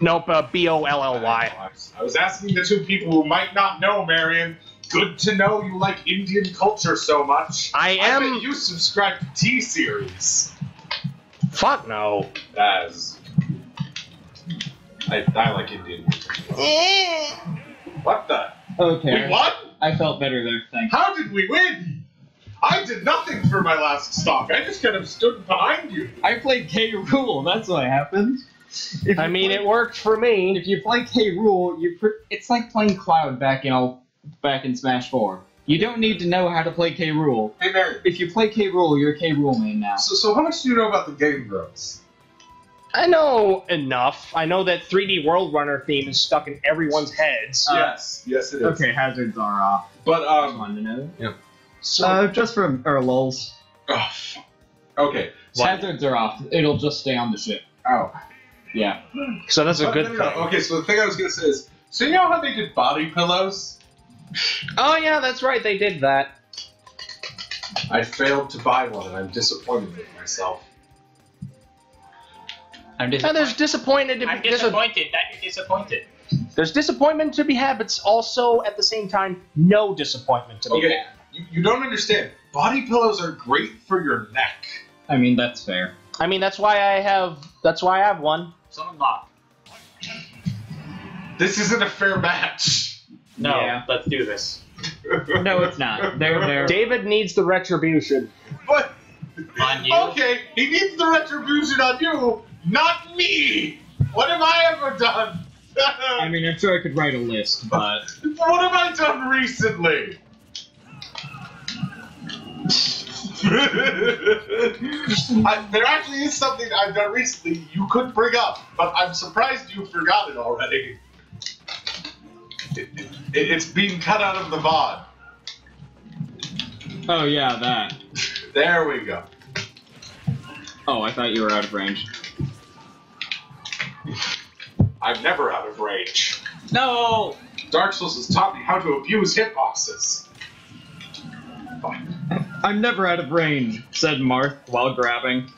Nope, uh, B O L L I Y. was- asking the two people who might not know, Marion. Good to know you like Indian culture so much. I I am. bet you subscribe to T Series. Fuck no. As I, I like Indian music. What the? okay, We won? I felt better there. Thanks. How did we win? I did nothing for my last stock. I just kind of stood behind you. I played K Rool. That's what happened. If I you mean, play- it worked for me. If you play K Rool, you pr- it's like playing Cloud back in all, back in Smash Four. You don't need to know how to play K Rool. Hey, Marion. If you play K Rool, you're a K Rool main now. So, so how much do you know about the Game Bros? I know enough. I know that 3D World Runner theme is stuck in everyone's heads. Uh, yes, yes, it is. Okay, hazards are off. But I um, wanted to know. Yeah. So Uh, just for or lulz. oh, fuck. okay. Hazards are off. It'll just stay on the ship. Oh, Yeah. so that's a But good no, no, no. thing. Okay, so the thing I was gonna say is, so you know how they did body pillows? Oh yeah, that's right. They did that. I failed to buy one, and I'm disappointed with myself. I'm And there's disappointed. To be, I'm there's, a, disappointed that you're disappointed. there's disappointment to be had, but it's also at the same time no disappointment to be Okay, had. you, you don't understand. Body pillows are great for your neck. I mean, that's fair. I mean, that's why I have. That's why I have one. Someone locked. This isn't a fair match. No, Yeah. let's do this. No, it's not. They're there. David needs the retribution. But On you. okay, he needs the retribution on you, not me. What have I ever done? I mean, I'm sure I could write a list, but what have I done recently? I, there actually is something I've done recently you could bring up, but I'm surprised you forgot it already. It, it, it's being cut out of the VOD. oh yeah, that. There we go. Oh, I thought you were out of range. I'm never out of range. No! Dark Souls has taught me how to abuse hitboxes. I'm never out of range," said Marth while grabbing.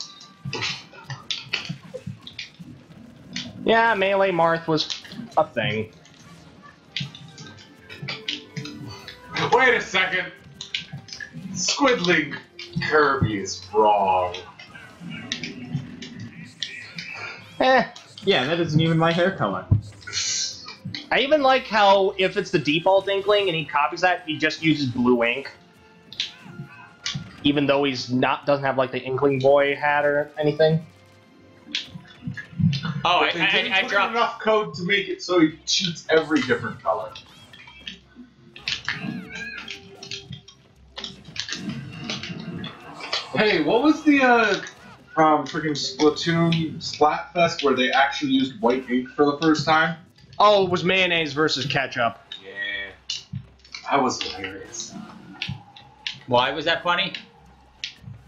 Yeah, melee Marth was a thing. Wait a second. Squidling Kirby is wrong. Eh. Yeah, that isn't even my hair color. I even like how if it's the default Inkling and he copies that, he just uses blue ink. Even though he's not doesn't have like the Inkling boy hat or anything. Oh, I, they I, didn't I, I put in dropped. enough code to make it so he shoots every different color. Hey, what was the uh, um, freaking Splatoon Splatfest where they actually used white ink for the first time? Oh, it was mayonnaise versus ketchup. Yeah, that was hilarious. Why was that funny?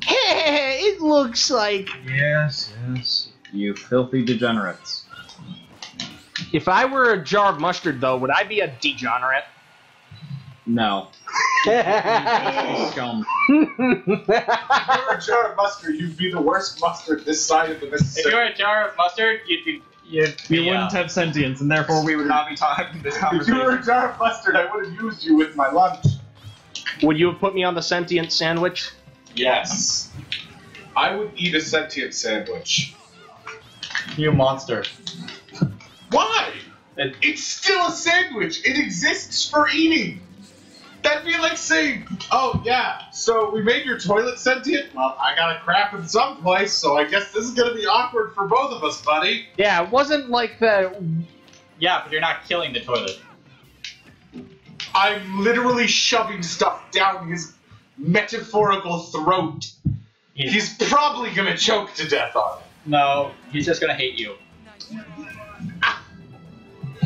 it looks like Yes, yes. You filthy degenerates. If I were a jar of mustard, though, would I be a degenerate? No. Scum. If you were a jar of mustard, you'd be the worst mustard this side of the Mississippi. If you were a jar of mustard, you'd be you'd We be, wouldn't uh, have sentience, and therefore we would not be talking having this If you were a jar of mustard, I would have used you with my lunch. Would you have put me on the sentient sandwich? Yes. I would eat a sentient sandwich. You monster. Why? It's still a sandwich. It exists for eating. That'd be like saying, "Oh yeah, so we made your toilet sentient. Well, I gotta crap in some place, so I guess this is gonna be awkward for both of us, buddy." Yeah, it wasn't like the. yeah, but you're not killing the toilet. I'm literally shoving stuff down his metaphorical throat. He's probably gonna choke to death on it. No, he's just gonna hate you.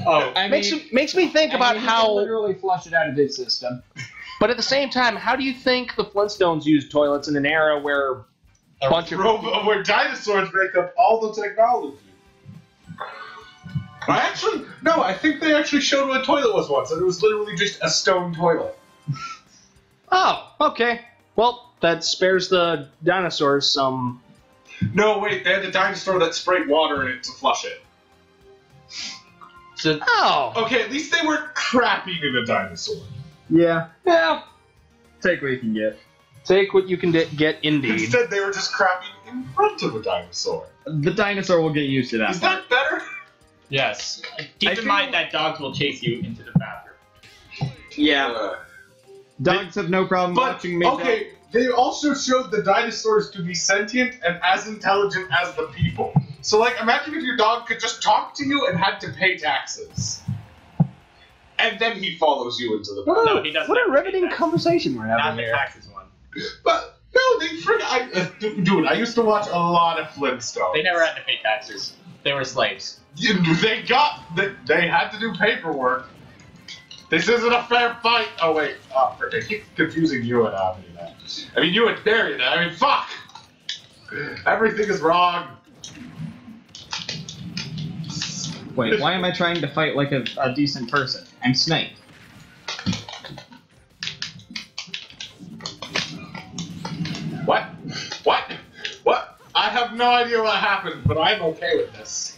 Oh, I makes mean, makes me think about I mean, he how. can literally flush it out of his system. But at the same time, how do you think the Flintstones used toilets in an era where a bunch of Robo- where dinosaurs make up all the technology. I actually no, I think they actually showed what a toilet was once, and it was literally just a stone toilet. Oh, okay. Well, that spares the dinosaurs some. No, wait, they had a dinosaur that sprayed water in it to flush it. so Oh, Okay, at least they weren't crapping in a dinosaur. Yeah. yeah. Take what you can get. Take what you can di- get, indeed. Instead, they were just crapping in front of a dinosaur. The dinosaur will get used to that. Is that better? yes, keep I in feel- mind that dogs will chase you into the bathroom. Yeah. Uh, Dogs have no problem but watching me. okay, they also showed the dinosaurs to be sentient and as intelligent as the people. So, like, imagine if your dog could just talk to you and had to pay taxes, and then he follows you into the. What No, a, he doesn't what a riveting conversation we're Not having the here. taxes one. But no, they forgot. I, uh, dude, I used to watch a lot of Flintstones. They never had to pay taxes. They were slaves. You- They got. They, they had to do paperwork. This isn't a fair fight. Oh wait, oh, I keep confusing you and Abby. Now. I mean, you and Darian. I mean, fuck. Everything is wrong. Wait, why am I trying to fight like a, a decent person? I'm Snake. What? What? What? I have no idea what happened, but I'm okay with this.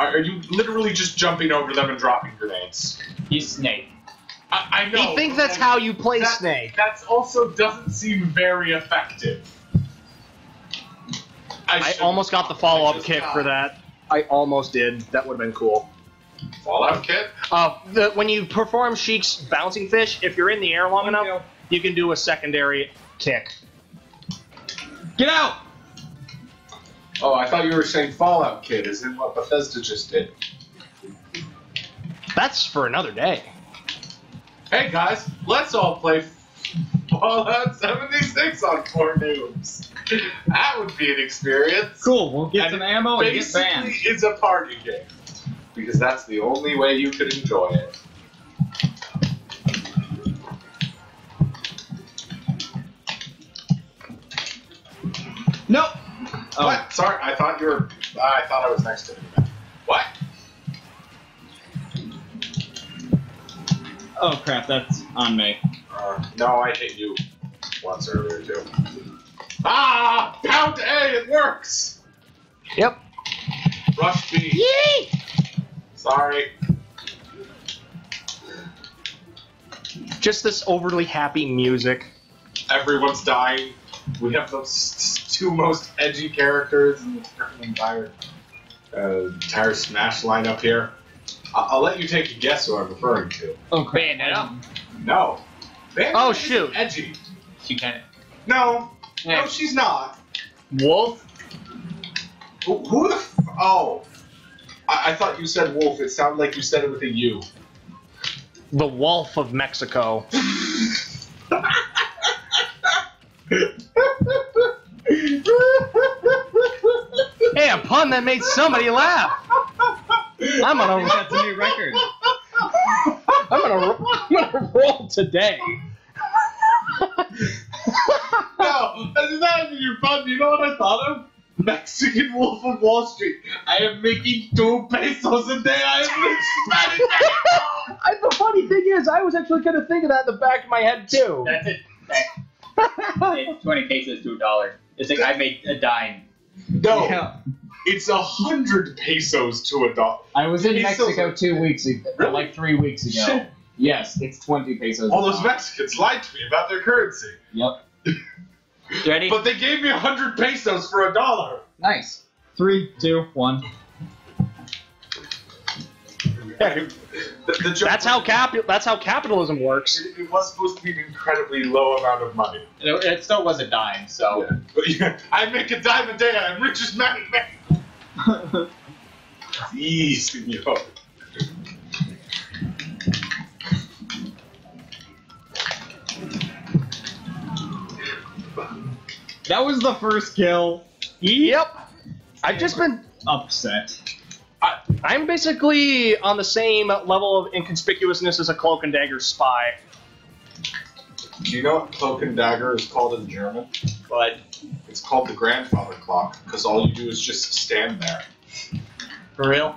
Are are you literally just jumping over them and dropping grenades? He's Snake. I, I know. He thinks that's how you play that- Snake. That also doesn't seem very effective. I should- almost got the follow up kick got for that. I almost did. That would have been cool. Fallout kit? Uh, the, when you perform Sheik's bouncing fish, if you're in the air long enough, you can do a secondary kick. Get out! Oh, I thought you were saying Fallout Kid, is in what Bethesda just did. That's for another day. Hey guys, let's all play Fallout 76 on four noobs. That would be an experience. Cool, we'll get And some ammo and get Basically, banned. it's a party game because that's the only way you could enjoy it. No! Oh, What? Sorry, I thought you were. I thought I was next to you. What? oh crap, that's on me. Uh, no, I hit you once earlier too. Ah! Pound A, it works. Yep. Rush B. Yee! Sorry. Just this overly happy music. Everyone's dying. We have those two most edgy characters in the entire uh, entire Smash lineup here. I- I'll let you take a guess who I'm referring to. Oh crap. Bayonetta. No. Bayonetta Oh, isn't shoot. Edgy. She kind No. No, Yeah. she's not. Wolf. Who, who the? F- oh. I-, I thought you said wolf. It sounded like you said it with a U. The Wolf of Mexico. a pun that made somebody laugh. I'm I gonna, think that's a new record. I'm gonna, I'm gonna roll today. no, no! That's not even your fun. You know what I thought of? Mexican Wolf of Wall Street. I am making two pesos a day. I am rich man. I, the funny thing is, I was actually going to think of that in the back of my head too. That's it. It's 20 pesos to a dollar. It's like I made a dime. No, Yeah. It's a hundred pesos to a dollar. I was in He's so- Mexico two weeks ago, Really? like three weeks ago. Shit. Yes, it's 20 pesos. All those. Mexicans lied to me about their currency, Yep. Ready? but they gave me a hundred pesos for a dollar. Nice. Three, two, one. The, the That's how cap. That's how capitalism works. It, it was supposed to be an incredibly low amount of money. it, it still was a dime, so. Yeah. But yeah, I make a dime a day. I'm richest man in Mexico. Sí, señor. that was the first kill. Yep. I've just been. Upset. I'm basically on the same level of inconspicuousness as a cloak and dagger spy. Do you know what cloak and dagger is called in German? But It's called the grandfather clock because all you do is just stand there. for real?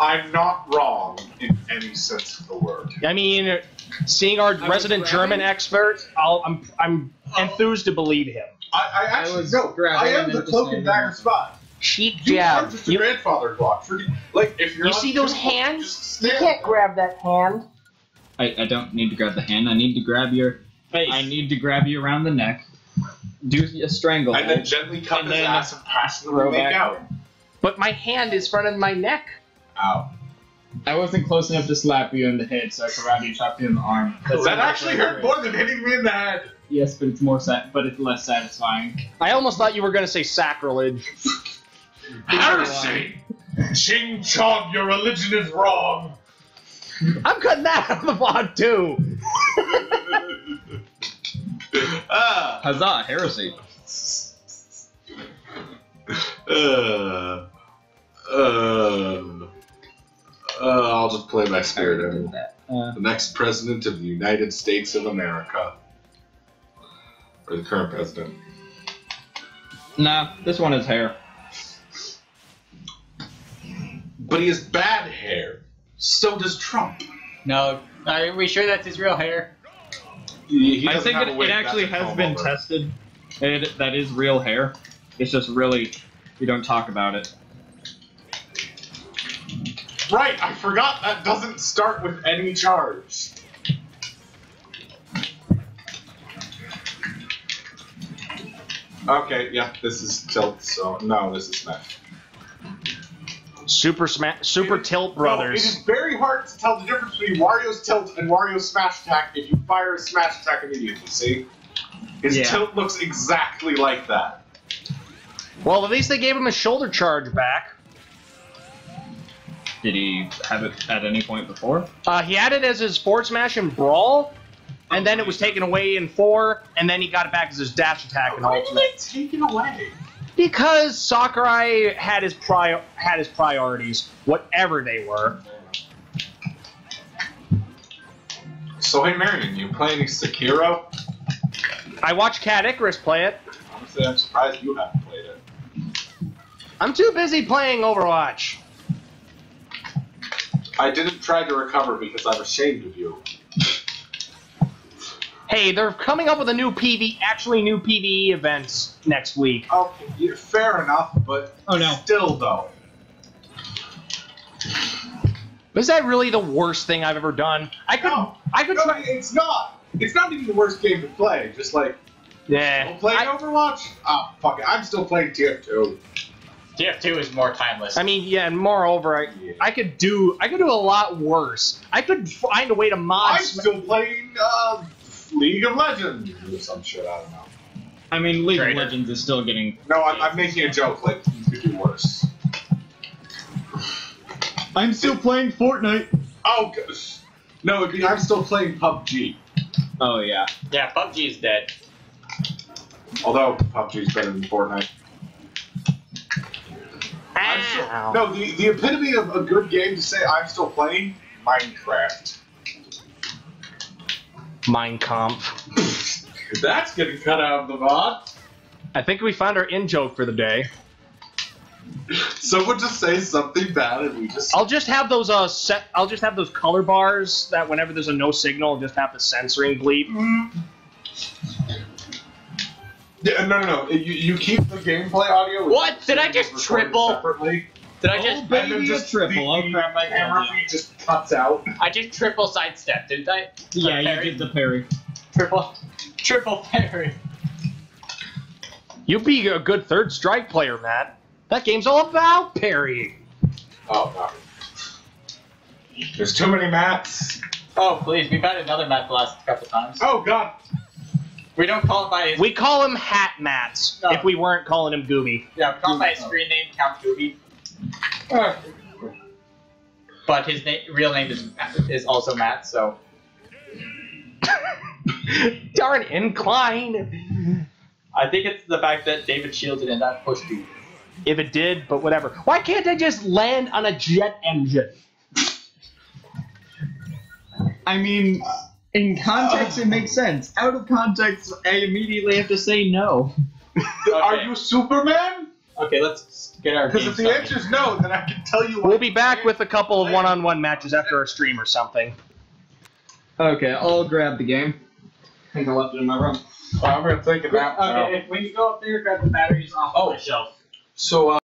I'm not wrong in any sense of the word. I mean, seeing our was resident German expert, I'll, I'm I'm enthused to believe him. I, I I actually was no. I am the cloak and dagger there. spy. Cheap You jab. just a grandfather clock. Forget, like if you're you see those too- hands? Just You can't grab that hand. I, I don't need to grab the hand. I need to grab your. Face. I need to grab you around the neck. Do a strangle. and then gently cut And his then ass and passionately throw make back. out. But my hand is front of my neck. Ow. I wasn't close enough to slap you in the head, so I karate chopped you in the arm. that actually hurt more than hitting me in the head. Yes, but it's more sa- but it's less satisfying. I almost thought you were gonna say sacrilege. Heresy! Ching Chong, your religion is wrong. I'm cutting that out of the VOD too. ah. Huzzah, heresy. Uh, uh, uh, I'll just play my spirit in. Uh, The next president of the United States of America. Or the current president. nah, this one is hair. But he has bad hair. So does Trump. No. Are we sure that's his real hair? He, he I think it, it actually has been over. tested. It, that is real hair. It's just really we don't talk about it. Right, I forgot that doesn't start with any charge. Okay, yeah, this is tilt, so no, this is smash. Super smash, Super Tilt No, it Brothers. is very hard to tell the difference between Wario's tilt and Wario's smash attack if you fire a smash attack immediately, see? His Yeah. tilt looks exactly like that. Well, at least they gave him a shoulder charge back. Did he have it at any point before? Uh, he had it as his forward smash in Brawl, and then it was taken away in four, and then he got it back as his dash attack in Why did Ultimate. they take it away? Because Sakurai had his prior had his priorities, whatever they were. So hey Marion, you play any Sekiro? I watched Cat Icarus play it. Honestly, I'm surprised you haven't played it. I'm too busy playing Overwatch. I didn't try to recover because I'm ashamed of you. Hey, they're coming up with a new PV, actually new PVE events next week. Okay, yeah, fair enough, but Oh, no. still though. Is that really the worst thing I've ever done? I could, No, I could no, try. it's not. It's not even the worst game to play. Just like Yeah, don't play I, Overwatch. Ah, fuck it. I'm still playing TF2. TF2 is more timeless. I mean, yeah, and moreover, I, Yeah. I could do, I could do a lot worse. I could find a way to mod. I'm still playing uh, League of Legends or some shit. I don't know. I mean, League Traitor. of Legends is still getting. No, I'm, I'm making a joke. Like you could do worse. I'm still playing Fortnite. Oh, gosh. no, it'd be I'm still playing PUBG. Oh yeah. yeah, PUBG is dead. Although PUBG is better than Fortnite. I'm still, no, the, the epitome of a good game to say I'm still playing Minecraft. Mein Kampf. That's getting cut out of the VOD. I think we found our in joke for the day. Someone just say something bad and we just. I'll just have those uh set. I'll just have those color bars that whenever there's a no signal, I'll just have the censoring bleep. Yeah, no, no, no. You, you keep the gameplay audio. What? Did I just triple? Separately, Did I Oh, just? baby, and then just triple. The, Oh, crap, I camera can't. feed just cuts out. I just triple sidestep, didn't I? Yeah, you Parry? did the parry. Triple, triple parry. You'd be a good third strike player, Matt. That game's all about parrying. Oh, God. There's too many maps. Oh please, we've had another map the last couple times. Oh, God. We don't call it by his. We call him Hat Mats No. if we weren't calling him Gooby. yeah, we call him by his screen name, Count Gooby. But his na- real name is is also Matt. So Darn incline. I think it's the fact that David shielded in that push beat. If it did, but whatever. Why can't I just land on a jet engine? I mean, in context, it makes sense. Out of context, I immediately have to say no. Are you Superman? Okay, let's get our. Because if the started. answer is no, then I can tell you. We'll be back with a couple of one-on-one matches after our stream or something. Okay, I'll grab the game. I think I left it in my room. I'm gonna think about. nap now. Okay, if, when you go up there, grab the batteries off Oh. the shelf. So, uh,